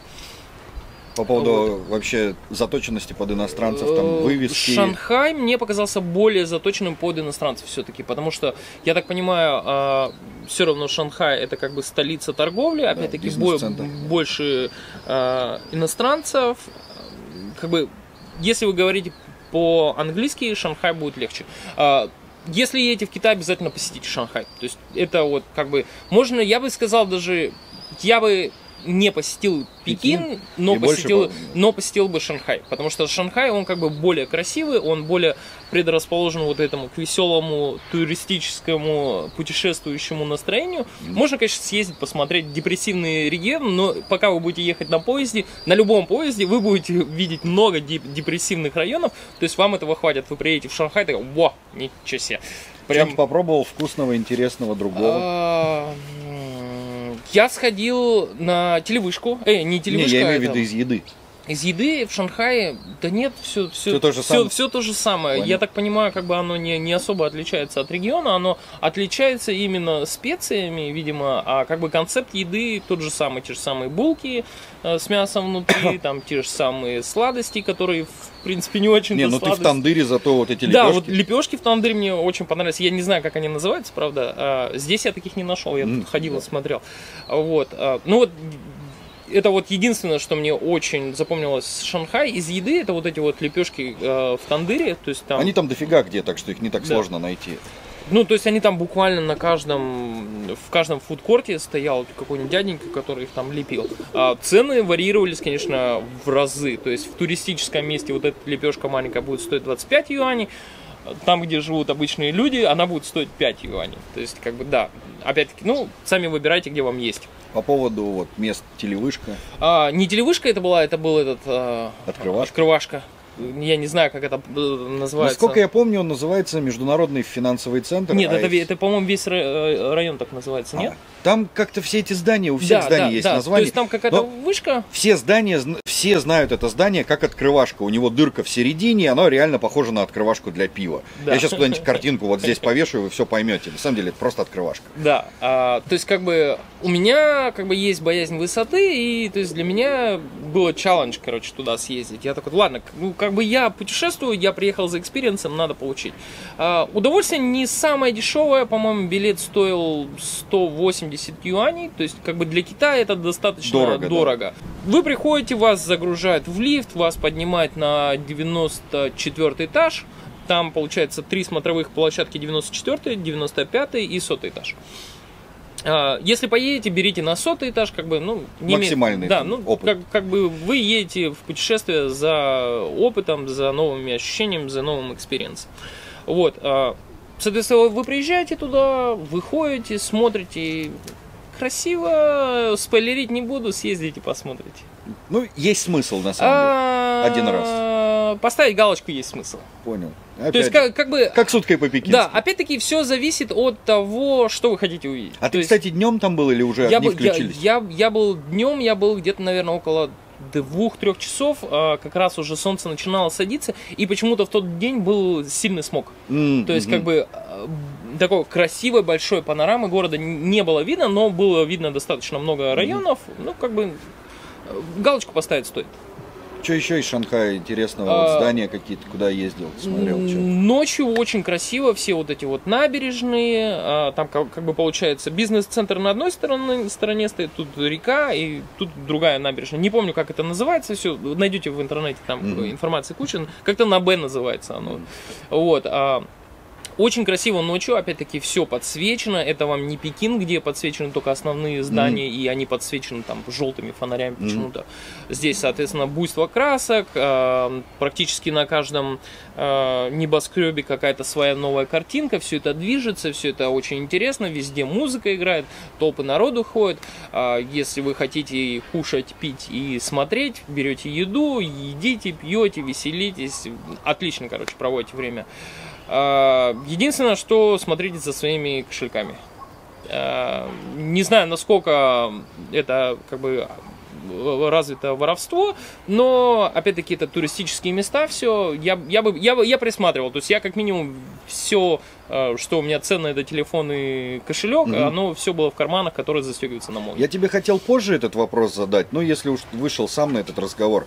По поводу вообще заточенности под иностранцев, там Э, вывески. Шанхай мне показался более заточенным под иностранцев все-таки, потому что, я так понимаю, все равно Шанхай это как бы столица торговли, опять-таки бо- бизнес-центр. больше э, иностранцев. Как бы, если вы говорите по-английски, Шанхай будет легче. А, Если едете в Китай, обязательно посетите Шанхай. То есть это вот как бы можно, я бы сказал даже, я бы не посетил Пекин, Пекин но больше посетил, по- но посетил бы Шанхай, потому что Шанхай он как бы более красивый, он более предрасположен вот этому к веселому туристическому путешествующему настроению. Можно, конечно, съездить посмотреть депрессивный регион, но пока вы будете ехать на поезде, на любом поезде вы будете видеть много деп- депрессивных районов, то есть вам этого хватит. Вы приедете в Шанхай, такой, во, ничего себе. Прям попробовал вкусного, интересного другого. А, Я сходил на телевышку. Э, не Не, телевышка, я имею в это- виду из еды. Из еды в Шанхае, да нет, все, все, Всё то же самое. все, то же самое. Понял. Я так понимаю, как бы оно не, не особо отличается от региона, оно отличается именно специями, видимо, а как бы концепт еды тот же самый, те же самые булки э, с мясом внутри, там те же самые сладости, которые в принципе не очень. Не, ну ты в тандыре, зато вот эти Да, лепешки. вот лепешки в тандыре мне очень понравились. Я не знаю, как они называются, правда. А, Здесь я таких не нашел. Я М, тут ходил и да. смотрел. А, Вот. а, Ну вот это вот единственное, что мне очень запомнилось с Шанхай из еды, это вот эти вот лепешки э, в тандыре, то есть там, Они там дофига где, так что их не так Да. сложно найти. ну то есть они там буквально на каждом, в каждом фудкорте стоял какой-нибудь дяденька, который их там лепил. А цены варьировались, конечно, в разы, то есть в туристическом месте вот эта лепешка маленькая будет стоить 25 юаней, там, где живут обычные люди, она будет стоить 5 юаней. То есть, как бы, да, опять-таки, ну, сами выбирайте, где вам есть. По поводу вот мест телевышка. А, не телевышка это была, это был этот... а, Открывашка. Открывашка. я не знаю, как это э, называется. Насколько я помню, он называется Международный финансовый центр. Нет, а это, это, по-моему, весь э, район так называется, нет? Там как-то все эти здания, у всех да, зданий да, есть да. название. То есть там какая-то вышка. все здания, все знают это здание как открывашка. У него дырка в середине, оно реально похоже на открывашку для пива. Да. Я сейчас куда-нибудь картинку вот здесь повешу, и вы все поймете. На самом деле это просто открывашка. Да, а, то есть как бы у меня как бы есть боязнь высоты, и то есть для меня было челлендж, короче, туда съездить. Я такой, ладно, ну как бы я путешествую, я приехал за experience -ом, надо получить. А, удовольствие не самое дешевое, по-моему, билет стоил 180 юаней, то есть как бы для Китая это достаточно Дорого, дорого. да. Вы приходите, вас загружают в лифт, вас поднимают на 94 этаж, там получается три смотровых площадки 94, 95 и 100 этаж. А, Если поедете, берите на сотый этаж, как бы, ну, не Максимальный да, ну, опыт. Как, как бы вы едете в путешествие за опытом, за новыми ощущениями, за новым experience ом. Вот. Соответственно, вы приезжаете туда, выходите, смотрите. Красиво, спойлерить не буду, съездите, посмотрите. Ну, есть смысл на самом А, Один раз. Поставить галочку есть смысл. деле. Понял. То есть, Опять, как, как бы, как с уткой по-пекински. да, опять-таки, все зависит от того, что вы хотите увидеть. А То ты, есть, кстати, днем там был или уже я, они был, я, включились? я, я был днем, я был где-то, наверное, около двух-трех часов, а, как раз уже солнце начинало садиться, и почему-то в тот день был сильный смог. М, То есть, как бы, э, такой красивой большой панорамы города не было видно, но было видно достаточно много районов. Ну, как бы, э, галочку поставить стоит. Что еще из Шанхая интересного? А, Вот здания какие-то, куда ездил, смотрел? М, Ночью очень красиво, все вот эти вот набережные, а, там как, как бы получается бизнес-центр на одной стороне, стороне стоит, тут река и тут другая набережная. Не помню, как это называется, все, найдете в интернете, там Мгм. информации куча, как-то на Б называется оно. Вот, а, очень красиво ночью, опять-таки, все подсвечено. Это вам не Пекин, где подсвечены только основные здания, и они подсвечены там желтыми фонарями Мгм. почему-то. Здесь, соответственно, буйство красок, а, практически на каждом а, небоскребе какая-то своя новая картинка, все это движется, все это очень интересно, везде музыка играет, толпы народу ходят. А, Если вы хотите кушать, пить и смотреть, берете еду, едите, пьете, веселитесь, отлично, короче, проводите время. А, Единственное, что смотрите за своими кошельками. А, Не знаю, насколько это как бы развито воровство, но опять-таки это туристические места, все. Я, я бы я, я присматривал. То есть я как минимум все, что у меня ценно, это телефон и кошелек, Мгм. оно все было в карманах, которые застегиваются на молнию. Я тебе хотел позже этот вопрос задать, но если уж вышел сам на этот разговор.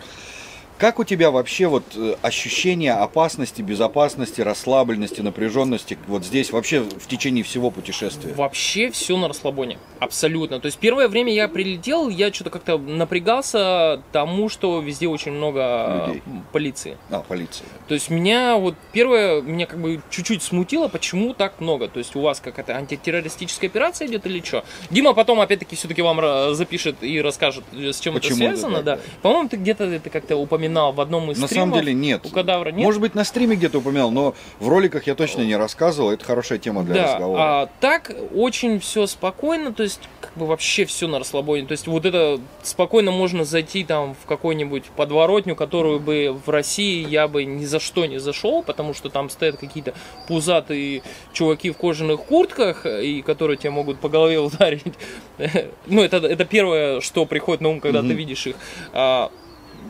Как у тебя вообще вот э, ощущение опасности, безопасности, расслабленности, напряженности вот здесь вообще в течение всего путешествия? Вообще все на расслабоне. Абсолютно. То есть первое время я прилетел, я что-то как-то напрягался тому, что везде очень много Людей. полиции. А, полиция. То есть меня вот первое, меня как бы чуть-чуть смутило, почему так много. То есть у вас какая-то антитеррористическая операция идет или что? Дима потом опять-таки все-таки вам ра- запишет и расскажет, э, с чем Почему это связано, так, да. да. По-моему, ты где-то это как-то упоминал в одном из На стримов. самом деле нет. У кадавра нет. Может быть, на стриме где-то упоминал, но в роликах я точно не рассказывал. Это хорошая тема для да, разговора. а так очень все спокойно, то есть как бы вообще все на расслабоне. То есть вот это спокойно можно зайти там в какую-нибудь подворотню, которую бы в России я бы ни за что не зашел, потому что там стоят какие-то пузатые чуваки в кожаных куртках, и которые тебя могут по голове ударить. Ну, это, это первое, что приходит на ум, когда ты Мгм. видишь их. А,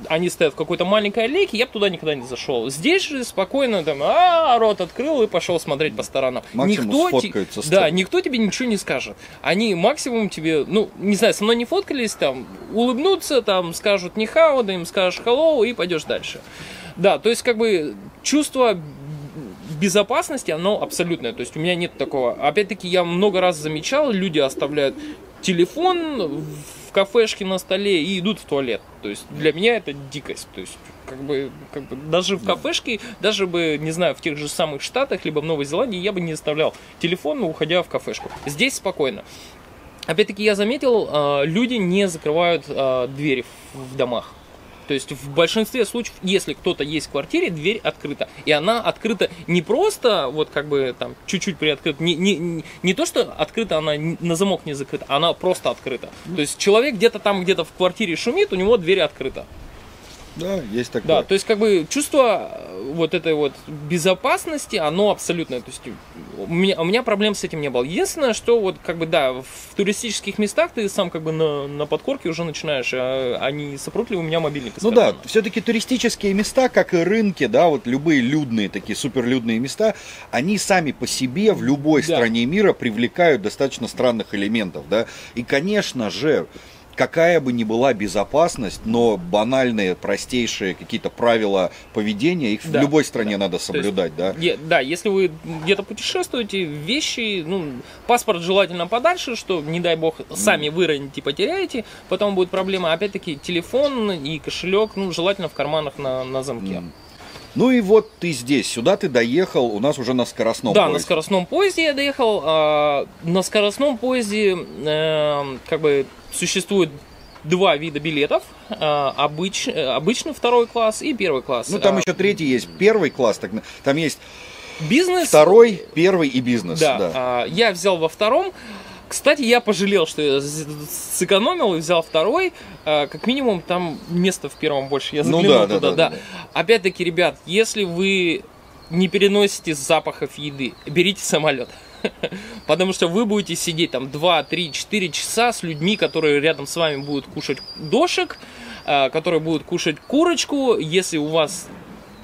они стоят в какой-то маленькой аллейке, я бы туда никогда не зашел. Здесь же спокойно там, а, рот открыл и пошел смотреть по сторонам. Максимум никто, те- да, никто тебе ничего не скажет. Они максимум тебе, ну, не знаю, со мной не фоткались, там, улыбнутся, там, скажут нихао, да им скажешь hello и пойдешь дальше. Да, то есть, как бы, чувство безопасности, оно абсолютное. То есть у меня нет такого. Опять-таки, я много раз замечал, люди оставляют телефон в кафешке на столе и идут в туалет. То есть для меня это дикость. То есть как бы, как бы даже в кафешке, даже бы, не знаю, в тех же самых Штатах, либо в Новой Зеландии, я бы не оставлял телефон, уходя в кафешку. Здесь спокойно. Опять-таки я заметил, э, люди не закрывают э, двери в в домах. То есть в большинстве случаев, если кто-то есть в квартире, дверь открыта. И она открыта не просто, вот как бы там чуть-чуть приоткрыта, не, не, не, то, что открыта, она на замок не закрыта, она просто открыта. То есть человек где-то там, где-то в квартире шумит, у него дверь открыта. Да, есть такое. Да, то есть как бы чувство э, вот этой вот безопасности, оно абсолютное. То есть у меня, у меня проблем с этим не было. Единственное, что вот как бы да, в туристических местах ты сам как бы на, на подкорке уже начинаешь, а, не сопрут ли у меня мобильник? Ну да, все-таки туристические места, как и рынки, да, вот любые людные такие суперлюдные места, они сами по себе в любой Да. стране мира привлекают достаточно странных элементов, да. И, конечно же, какая бы ни была безопасность, но банальные, простейшие какие-то правила поведения, их в Да, любой стране надо есть соблюдать, да. Е- да, если вы где-то путешествуете, вещи, ну, паспорт желательно подальше, что, не дай бог, сами выроните, потеряете, потом будет проблема. Опять-таки, телефон и кошелек, ну, желательно в карманах на, на замке. М. Ну и вот ты здесь, сюда ты доехал, у нас уже на скоростном да, на поезде. скоростном поезде я доехал. а, на скоростном поезде э, как бы существует два вида билетов. а, обыч- э, обычный второй класс и первый класс. Ну там А, еще третий есть, первый класс, так, там есть бизнес. второй, первый и бизнес. Да, да. а, я взял во втором. Кстати, я пожалел, что я сэкономил и взял второй. А, Как минимум, там места в первом больше. Я Ну заглянул да, да, туда, да, да. да, Опять-таки, ребят, если вы не переносите запахов еды, берите самолет. Потому что вы будете сидеть там 2, 3, 4 часа с людьми, которые рядом с вами будут кушать дошек, а, которые будут кушать курочку. Если у вас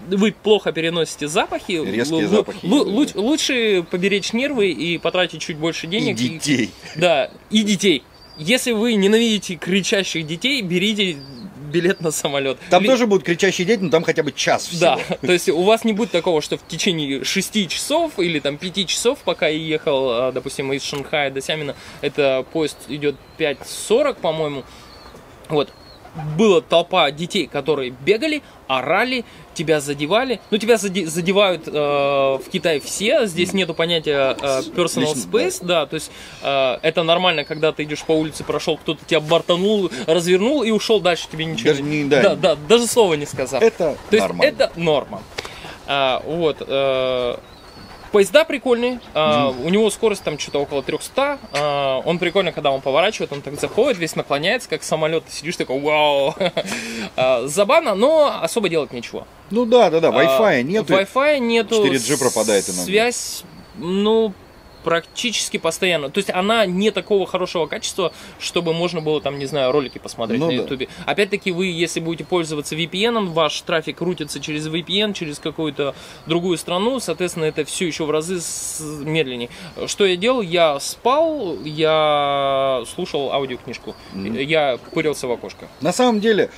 вы плохо переносите запахи, Резкие запахи луч- лучше поберечь нервы и потратить чуть больше И денег. детей. да, и детей. Если вы ненавидите кричащих детей, берите билет на самолет. Там Ли- тоже будут кричащие дети, но там хотя бы час всего. да, то есть у вас не будет такого, что в течение 6 часов или там 5 часов, пока я ехал, а, допустим, из Шанхая до Сямина, это поезд идет 5.40, по-моему, вот, была толпа детей, которые бегали, орали, тебя задевали. Ну, тебя заде- задевают э, в Китае все. Здесь нету понятия э, personal space, да. то есть э, это нормально, когда ты идешь по улице, прошел, кто-то тебя бортанул, развернул и ушел дальше, тебе ничего Даже не- да. да, да, даже слова не сказав. Это То есть нормально. это норма. А, вот. э, поезда прикольные. а, У него скорость там что-то около 300. а, он прикольно, когда он поворачивает, он так заходит, весь наклоняется, как самолет. Ты сидишь такой, вау. А, Забавно, но особо делать нечего. Ну да, да, да, Wi-Fi А, нету. Wi-Fi нету. 4G пропадает иногда. Связь, ну, практически постоянно. То есть она не такого хорошего качества, чтобы можно было там, не знаю, ролики посмотреть Ну на да. YouTube. Опять-таки вы, если будете пользоваться VPN, ваш трафик крутится через VPN, через какую-то другую страну, соответственно, это все еще в разы медленнее. Что я делал? Я спал, я слушал аудиокнижку, я пырился в окошко. На самом деле,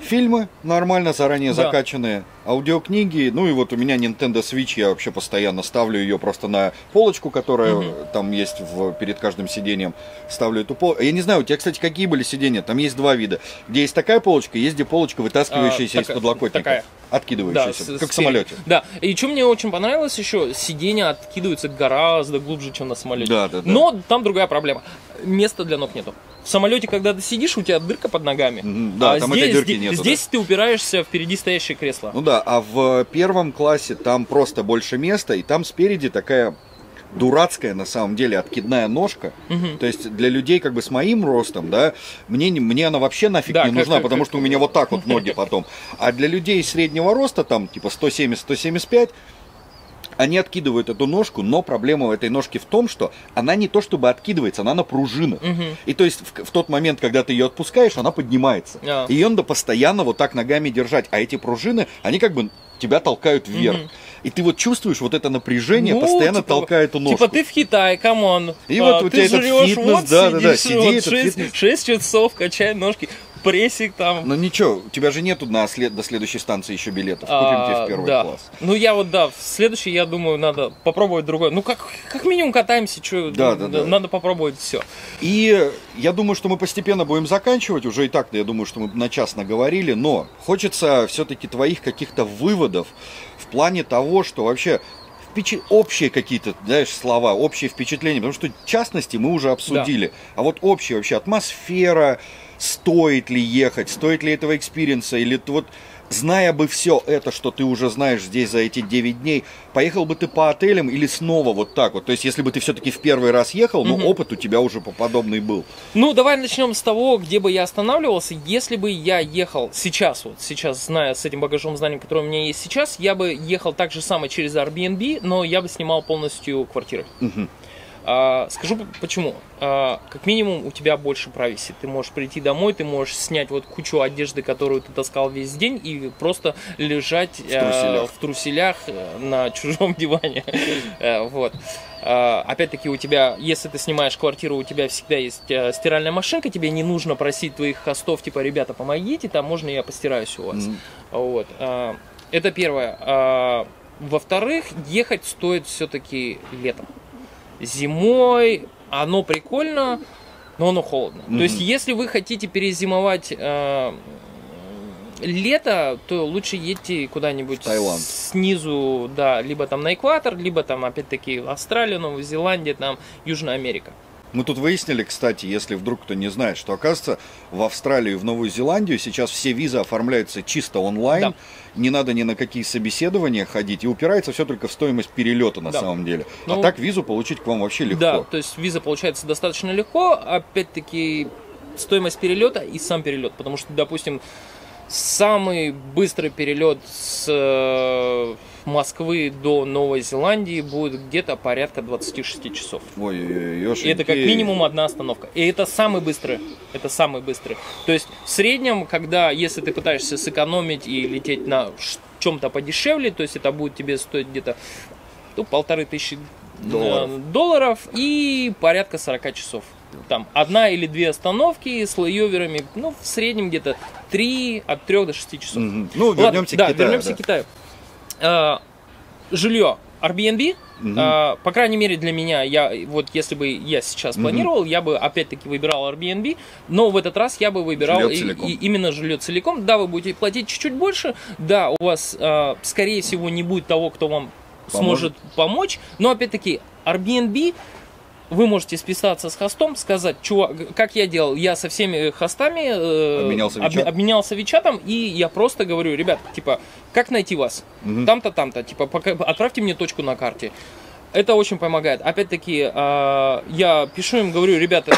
фильмы нормально заранее Да. закачанные, аудиокниги, ну и вот у меня Nintendo Switch, я вообще постоянно ставлю ее просто на полочку, которая Мгм. там есть в, перед каждым сиденьем, ставлю эту полочку. Я не знаю, у тебя, кстати, какие были сиденья? Там есть два вида, где есть такая полочка, есть где полочка, вытаскивающаяся А, из такая- подлокотника, такая. откидывающаяся, с- как в самолете. Да. И что мне очень понравилось еще, сиденья откидываются гораздо глубже, чем на самолете. Да, да, да. Но там другая проблема. Места для ног нету. В самолете, когда ты сидишь, у тебя дырка под ногами. Да, а там здесь, этой дырки здесь- нету, да. Здесь ты упираешься впереди стоящее кресло. Ну да, а в первом классе там просто больше места, и там спереди такая дурацкая на самом деле откидная ножка. Мгм. То есть для людей как бы с моим ростом, да, мне, не- мне она вообще нафиг Да, не как- нужна, как- потому как- что у меня вот так вот ноги потом. А для людей среднего роста, там типа 170-175, они откидывают эту ножку, но проблема у этой ножки в том, что она не то чтобы откидывается, она на пружинах. Мгм. И то есть в, в тот момент, когда ты ее отпускаешь, она поднимается. А. И ее надо постоянно вот так ногами держать. А эти пружины, они как бы тебя толкают вверх. Мгм. И ты вот чувствуешь вот это напряжение, Ну, постоянно типа- толкая эту ножку. Типа ты в Китае, come on. И вот у тебя этот жрёшь, фитнес, вот да, да, да, сидишь, сиди, вот этот 6, фитнес. часов, качай ножки, прессик там. Ну ничего, у тебя же нету на след... до следующей станции еще билетов. Купим А, тебе в первый да. класс. Ну я вот да, в следующий, я думаю, надо попробовать другое. Ну как, как минимум катаемся, что Да, да, да. надо попробовать все. И я думаю, что мы постепенно будем заканчивать. Уже и так, я думаю, что мы на час наговорили. Но хочется все-таки твоих каких-то выводов в плане того, что вообще впечат- общие какие-то, знаешь, слова, общие впечатления. Потому что частности мы уже обсудили. А вот общая вообще атмосфера, стоит ли ехать, стоит ли этого experience а, или вот зная бы все это, что ты уже знаешь здесь за эти 9 дней, поехал бы ты по отелям или снова вот так вот? То есть, если бы ты все-таки в первый раз ехал, но Мгм. опыт у тебя уже по подобный был. Ну, давай начнем с того, где бы я останавливался. Если бы я ехал сейчас, вот сейчас, зная с этим багажом знаний, который у меня есть сейчас, я бы ехал так же самое через Airbnb, но я бы снимал полностью квартиры. Мгм. А, скажу почему. А, как минимум у тебя больше прависи. Ты можешь прийти домой, ты можешь снять вот кучу одежды, которую ты таскал весь день, и просто лежать э, труселях. в труселях э, на чужом диване. Э, Вот. А, Опять-таки у тебя, если ты снимаешь квартиру, у тебя всегда есть э, стиральная машинка, тебе не нужно просить твоих хостов, типа, ребята, помогите, там можно я постираюсь у вас. Мгм. Вот. а, Это первое. А, Во-вторых, ехать стоит все-таки летом. Зимой оно прикольно, но оно холодно. Мгм. То есть, если вы хотите перезимовать а, лето, то лучше едьте куда-нибудь Таиланд. снизу, да, либо там на экватор, либо там опять-таки Австралия, Новая Зеландия, там Южная Америка. Мы тут выяснили, кстати, если вдруг кто не знает, что оказывается в Австралию и в Новую Зеландию сейчас все визы оформляются чисто онлайн, Да. не надо ни на какие собеседования ходить, и упирается все только в стоимость перелета на Да. самом деле. Ну, а так визу получить к вам вообще легко. Да, то есть виза получается достаточно легко. Опять-таки стоимость перелета и сам перелет. Потому что, допустим, самый быстрый перелет с э, Москвы до Новой Зеландии будет где-то порядка 26 часов. Ой, И это как минимум одна остановка. И это самый быстрый. Это самый быстрый. То есть в среднем, когда, если ты пытаешься сэкономить и лететь на чем-то подешевле, то есть это будет тебе стоить где-то ну, полторы тысячи Долларов. э, долларов и порядка 40 часов. Там одна или две остановки с лейоверами, ну, в среднем где-то 3, от 3 до 6 часов. Мгм. Ну, Ладно, вернемся да, к Китаю. вернемся да. к Китаю. А, жилье Airbnb, Мгм. а, по крайней мере для меня, я вот если бы я сейчас Мгм. планировал, я бы опять-таки выбирал Airbnb, но в этот раз я бы выбирал Жилье и- и именно жилье целиком. Да, вы будете платить чуть-чуть больше, да, у вас а, скорее всего не будет того, кто вам Поможет. сможет помочь, но опять-таки Airbnb вы можете списаться с хостом, сказать, чувак, как я делал, я со всеми хостами э, Обменялся обме- Вичат? обменялся Вичатом, и я просто говорю, ребят, типа, как найти вас? Мгм. Там-то, там-то, типа, пока, отправьте мне точку на карте. Это очень помогает. Опять-таки, а, я пишу им, говорю, ребята,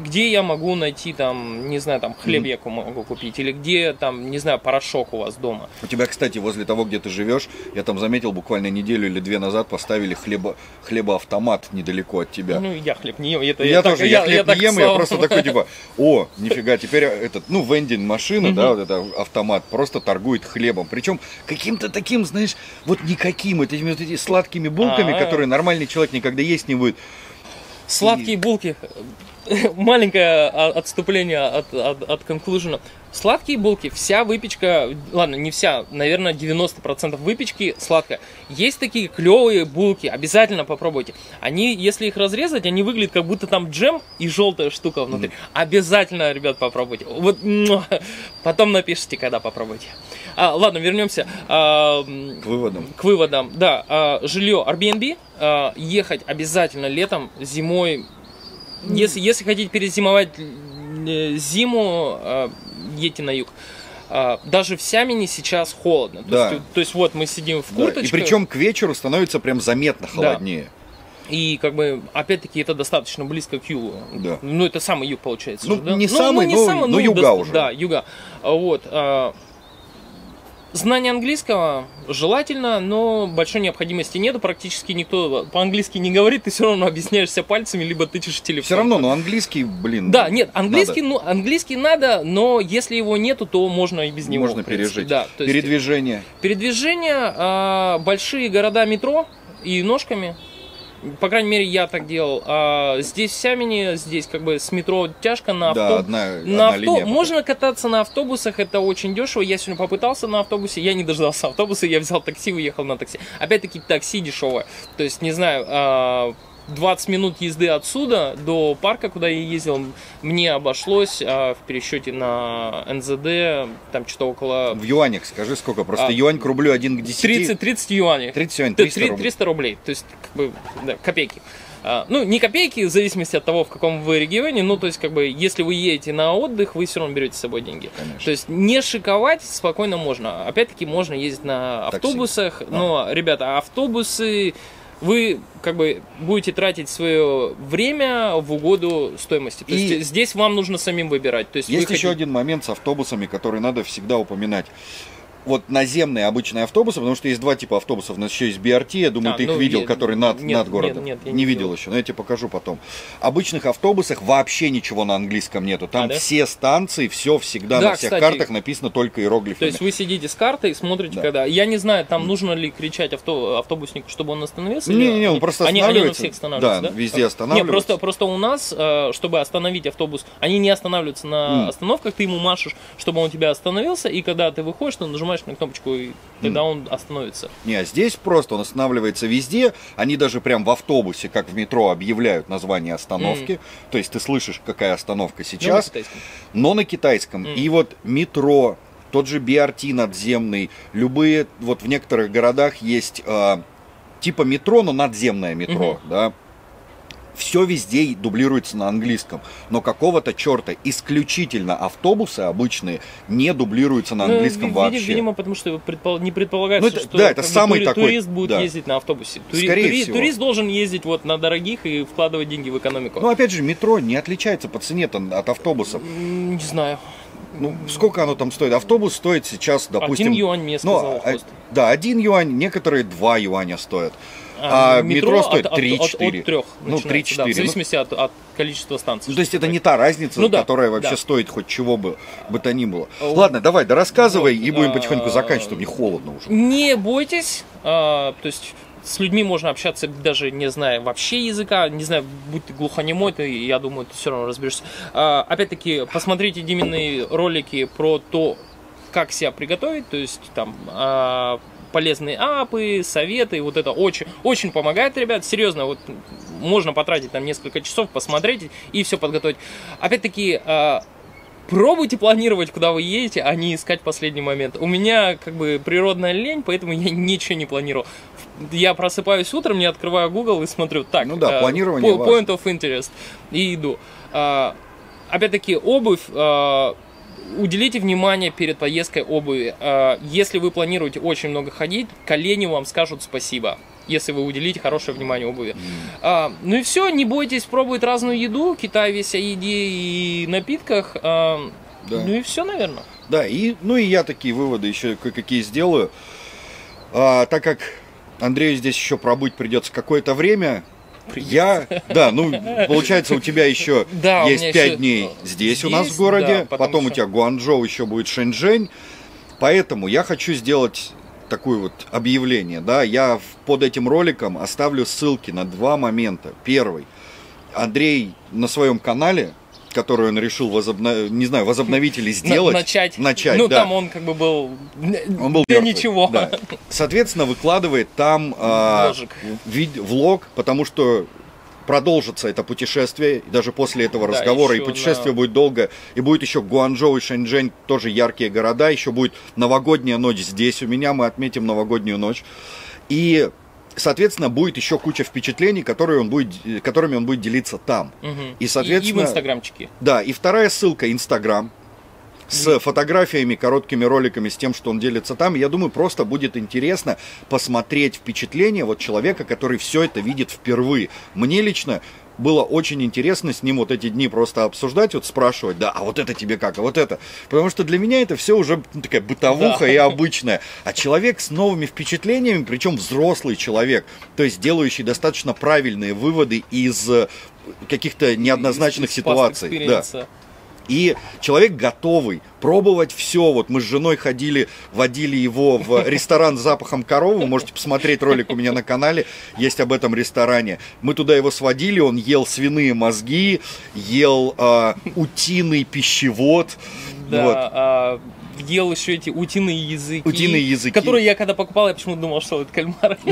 где я могу найти там, не знаю, там хлеб я могу купить, или где там, не знаю, порошок у вас дома. У тебя, кстати, возле того, где ты живешь, я там заметил, буквально неделю или две назад поставили хлеба, хлебоавтомат недалеко от тебя. Ну, я хлеб не ем. Это я, так- тоже, я, хлеб так не ем, я слава просто богу. такой, типа, о, нифига, теперь этот, ну, вендинг машина, да, вот это автомат, просто торгует хлебом. Причем каким-то таким, знаешь, вот никаким, этими вот эти сладкими булками, А. которые нормальный человек никогда есть не будет. Сладкие булки. Маленькое а, отступление от, от, от conclusion. Сладкие булки, вся выпечка, ладно, не вся, наверное, 90% выпечки сладкая. Есть такие клевые булки, обязательно попробуйте. Они, если их разрезать, они выглядят как будто там джем и желтая штука внутри. Обязательно, ребят, попробуйте. Вот, потом напишите, когда попробуйте. А, ладно, вернемся. А, К выводам. к выводам. Да, а, жилье Airbnb, а, ехать обязательно летом, зимой. Если, если хотите перезимовать э, зиму, а, едьте на юг. А, Даже в Сямине сейчас холодно. То, Да. есть, то есть вот мы сидим в Да, курточках. И причем к вечеру становится прям заметно холоднее. И как бы, опять-таки, это достаточно близко к югу. Да. Ну, это самый юг получается. Ну, же, да? не самый, но- но юга доста- уже. Да, юга. А, Вот. Знание английского желательно, но большой необходимости нету. Практически никто по-английски не говорит, ты все равно объясняешься пальцами, либо тычешь телефон. Все равно, но английский, блин. Да, нет, английский, надо. ну, английский надо, но если его нету, то можно и без него. Можно пережить. Да, есть Передвижение. Передвижение, а, большие города метро и ножками. По крайней мере, я так делал. А, здесь в Сямине, здесь как бы с метро тяжко на Да, авто... одна, На одна авто... линия. Можно кататься на автобусах, это очень дешево. Я сегодня попытался на автобусе, я не дождался автобуса, я взял такси, уехал на такси. Опять-таки такси дешевое. То есть, не знаю, а, 20 минут езды отсюда до парка, куда я ездил, мне обошлось а, в пересчете на НЗД, там что-то около... В юанях скажи сколько, просто А, юань к рублю 1 к 10. 30, 30 юаней. 30 юаней, Т- 300 три- рублей. 300 рублей. То есть, как бы, да, копейки. А, ну, не копейки, в зависимости от того, в каком вы регионе. Ну, то есть, как бы, если вы едете на отдых, вы все равно берете с собой деньги. Конечно. То есть, не шиковать спокойно можно. Опять-таки, можно ездить на Такси. автобусах. Но, ребята, автобусы вы как бы будете тратить свое время в угоду стоимости. То И- есть здесь вам нужно самим выбирать. То есть, Есть еще хотите- один момент с автобусами, который надо всегда упоминать. Вот наземные обычные автобусы, потому что есть два типа автобусов. У нас еще есть BRT, я думаю, А, ты их ну, видел, я- которые над, нет, над городом. нет, нет, я не не видел еще, но я тебе покажу потом. Обычных автобусах вообще ничего на английском нету. Там А, да? все станции, все всегда Да, на всех кстати. картах написано только иероглифами. То есть вы сидите с картой и смотрите, Да. когда. Я не знаю, там нужно ли кричать авто... автобуснику, чтобы он остановился. Не, или- не, он они- просто они, они на останавливается. всех останавливаются, Да, да? везде останавливаются. Не, просто, просто у нас, э, чтобы остановить автобус, они не останавливаются на М. остановках, ты ему машешь, чтобы он у тебя остановился, и когда ты выходишь, ты нажимаешь на кнопочку, и тогда он остановится. Не, а здесь просто он останавливается везде. Они даже прям в автобусе, как в метро, объявляют название остановки. То есть ты слышишь, какая остановка Ну, на сейчас. но на китайском. Мгм. И вот метро, тот же BRT надземный, любые, вот в некоторых городах есть э, типа метро, но надземное метро, да. Все везде дублируется на английском, но какого-то черта исключительно автобусы обычные не дублируются на Ну, английском ви- вообще. Видимо, потому что предпол- не предполагается, Ну, это- что да, это бы, самый тури- такой, турист будет да. ездить на автобусе. Тури- Скорее тури- всего. Турист должен ездить вот на дорогих и вкладывать деньги в экономику. Ну, опять же, метро не отличается по цене от автобусов. Не знаю. Ну, сколько оно там стоит? Автобус стоит сейчас, допустим... Один юань мне ну, сказал а- хост. да, один юань, некоторые два юаня стоят. А, А, метро стоит от, от, 3-4. От, трех Ну, 3-4, Да, в ну. зависимости от, от количества станций. Ну, то есть это не та разница, Ну да, которая вообще да. стоит хоть чего бы, бы то ни было. А, Ладно, давай, да рассказывай вот, и будем а, потихоньку заканчивать, чтобы не холодно уже. Не бойтесь, а, то есть с людьми можно общаться даже не зная вообще языка, не знаю, будь ты глухонемой, ты, я думаю, ты все равно разберешься. А, опять-таки, посмотрите Димины ролики про то, как себя приготовить, то есть там а, полезные апы, советы, вот это очень, очень помогает, ребят, серьезно, вот можно потратить там несколько часов, посмотреть и все подготовить. Опять-таки, а, Пробуйте планировать, куда вы едете, а не искать последний момент. У меня как бы природная лень, поэтому я ничего не планирую. Я просыпаюсь утром, не открываю Google и смотрю, так, Ну да, э, планирование point of interest, и иду. А, опять-таки, обувь, а, уделите внимание перед поездкой обуви. А, если вы планируете очень много ходить, колени вам скажут спасибо, если вы уделите хорошее внимание обуви. А, ну и все, не бойтесь пробовать разную еду. Китай весь о еде и напитках. А, Да. Ну и все, наверное. Да, и, ну и я такие выводы еще кое-какие сделаю. А, так как Андрею здесь еще пробыть придется какое-то время, я, да, ну, получается, у тебя еще Да, есть меня 5 еще, дней э, здесь, у нас здесь, в городе, да, потом потом у тебя Гуанчжоу еще будет Шэньчжэнь, поэтому я хочу сделать такое вот объявление, да, я под этим роликом оставлю ссылки на два момента. Первый, Андрей на своем канале, который он решил возобновить, не знаю, возобновить или сделать. начать. Начать, Ну, да. там он как бы был... Он был мертвый, ничего. да. Соответственно, выкладывает там Вложик. вид- влог, потому что продолжится это путешествие, и даже после этого Да, разговора, и путешествие на- будет долго, и будет еще Гуанчжоу и Шэньчжэнь, тоже яркие города, еще будет новогодняя ночь здесь у меня, мы отметим новогоднюю ночь, и, соответственно, будет еще куча впечатлений, которые он будет, которыми он будет делиться там. Мгм. И, соответственно- И, в инстаграмчике. Да, и вторая ссылка Инстаграм с фотографиями, короткими роликами, с тем, что он делится там. Я думаю, просто будет интересно посмотреть впечатление вот человека, который все это видит впервые. Мне лично было очень интересно с ним вот эти дни просто обсуждать, вот спрашивать, да, а вот это тебе как, а вот это. Потому что для меня это все уже ну, такая бытовуха Да. и обычная. А человек с новыми впечатлениями, причем взрослый человек, то есть делающий достаточно правильные выводы из э, каких-то неоднозначных ситуаций. Да. И человек готовый пробовать все. Вот мы с женой ходили, водили его в ресторан с запахом коровы. Можете посмотреть ролик у меня на канале, есть об этом ресторане. Мы туда его сводили, он ел свиные мозги, ел а, утиный пищевод. Да, Вот. а, ел еще эти утиные языки. Утиные языки. Которые я когда покупал, я почему-то думал, что это кальмары.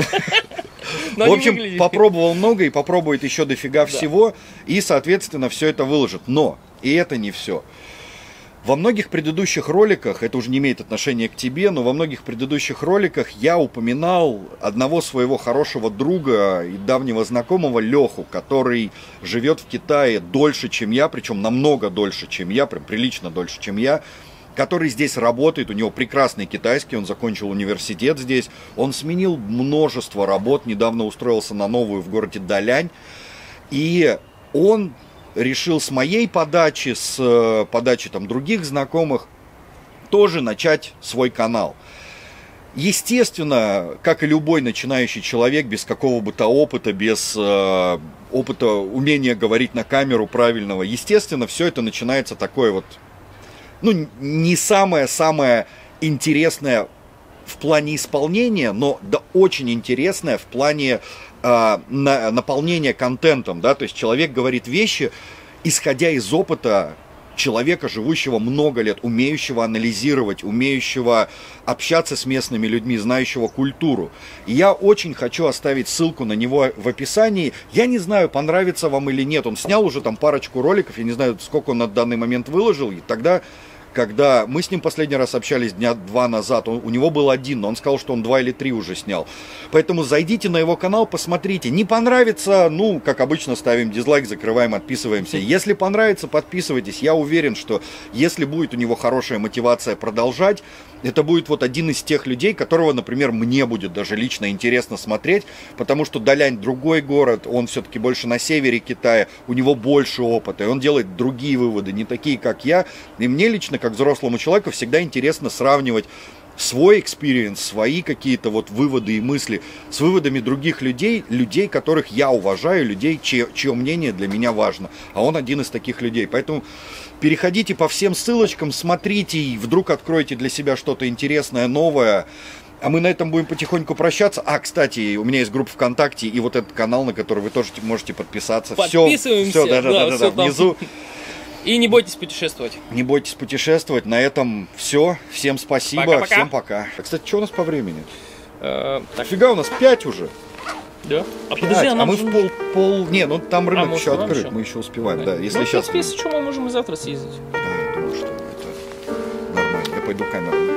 В общем, попробовал много и попробует еще дофига всего, и, соответственно, все это выложит. Но, и это не все. Во многих предыдущих роликах, это уже не имеет отношения к тебе, но во многих предыдущих роликах я упоминал одного своего хорошего друга и давнего знакомого Леху, который живет в Китае дольше, чем я, причем намного дольше, чем я, прям прилично дольше, чем я, который здесь работает, у него прекрасный китайский, он закончил университет здесь, он сменил множество работ, недавно устроился на новую в городе Далянь, и он решил с моей подачи, с э, подачи там других знакомых, тоже начать свой канал. Естественно, как и любой начинающий человек, без какого бы то опыта, без э, опыта умения говорить на камеру правильного, естественно, все это начинается такое вот, ну, не самое-самое интересное в плане исполнения, но да очень интересное в плане э, на- наполнения контентом, да, то есть человек говорит вещи, исходя из опыта человека, живущего много лет, умеющего анализировать, умеющего общаться с местными людьми, знающего культуру. И я очень хочу оставить ссылку на него в описании. Я не знаю, понравится вам или нет. Он снял уже там парочку роликов, я не знаю, сколько он на данный момент выложил. И тогда когда мы с ним последний раз общались дня два назад, он- у него был один, но он сказал, что он два или три уже снял. Поэтому зайдите на его канал, посмотрите. Не понравится, ну, как обычно, ставим дизлайк, закрываем, отписываемся. Если понравится, подписывайтесь. Я уверен, что если будет у него хорошая мотивация продолжать, это будет вот один из тех людей, которого, например, мне будет даже лично интересно смотреть, потому что Далянь другой город, он все-таки больше на севере Китая, у него больше опыта, и он делает другие выводы, не такие, как я. И мне лично, как взрослому человеку, всегда интересно сравнивать свой experience, свои какие-то вот выводы и мысли с выводами других людей, людей, которых я уважаю, людей, чье, чье мнение для меня важно. А он один из таких людей. Поэтому переходите по всем ссылочкам, смотрите и вдруг откроете для себя что-то интересное, новое. А мы на этом будем потихоньку прощаться. А, кстати, у меня есть группа ВКонтакте и вот этот канал, на который вы тоже можете подписаться. Подписываемся, Все, да, да, да, да, да, всё да, там. внизу. И не бойтесь путешествовать. Не бойтесь путешествовать. На этом все. Всем спасибо. Пока-пока. Всем пока. А, Кстати, что у нас по времени? Э, так, Фига, у нас 5 уже. Да. А подожди, а а мы же в пол, пол... Не, ну там рынок мы еще успеваем открыт. еще? Мы еще успеваем, да. Если ну, сейчас... в принципе, если что, мы можем и завтра съездить. Да, я думаю, что это нормально. Я пойду камеру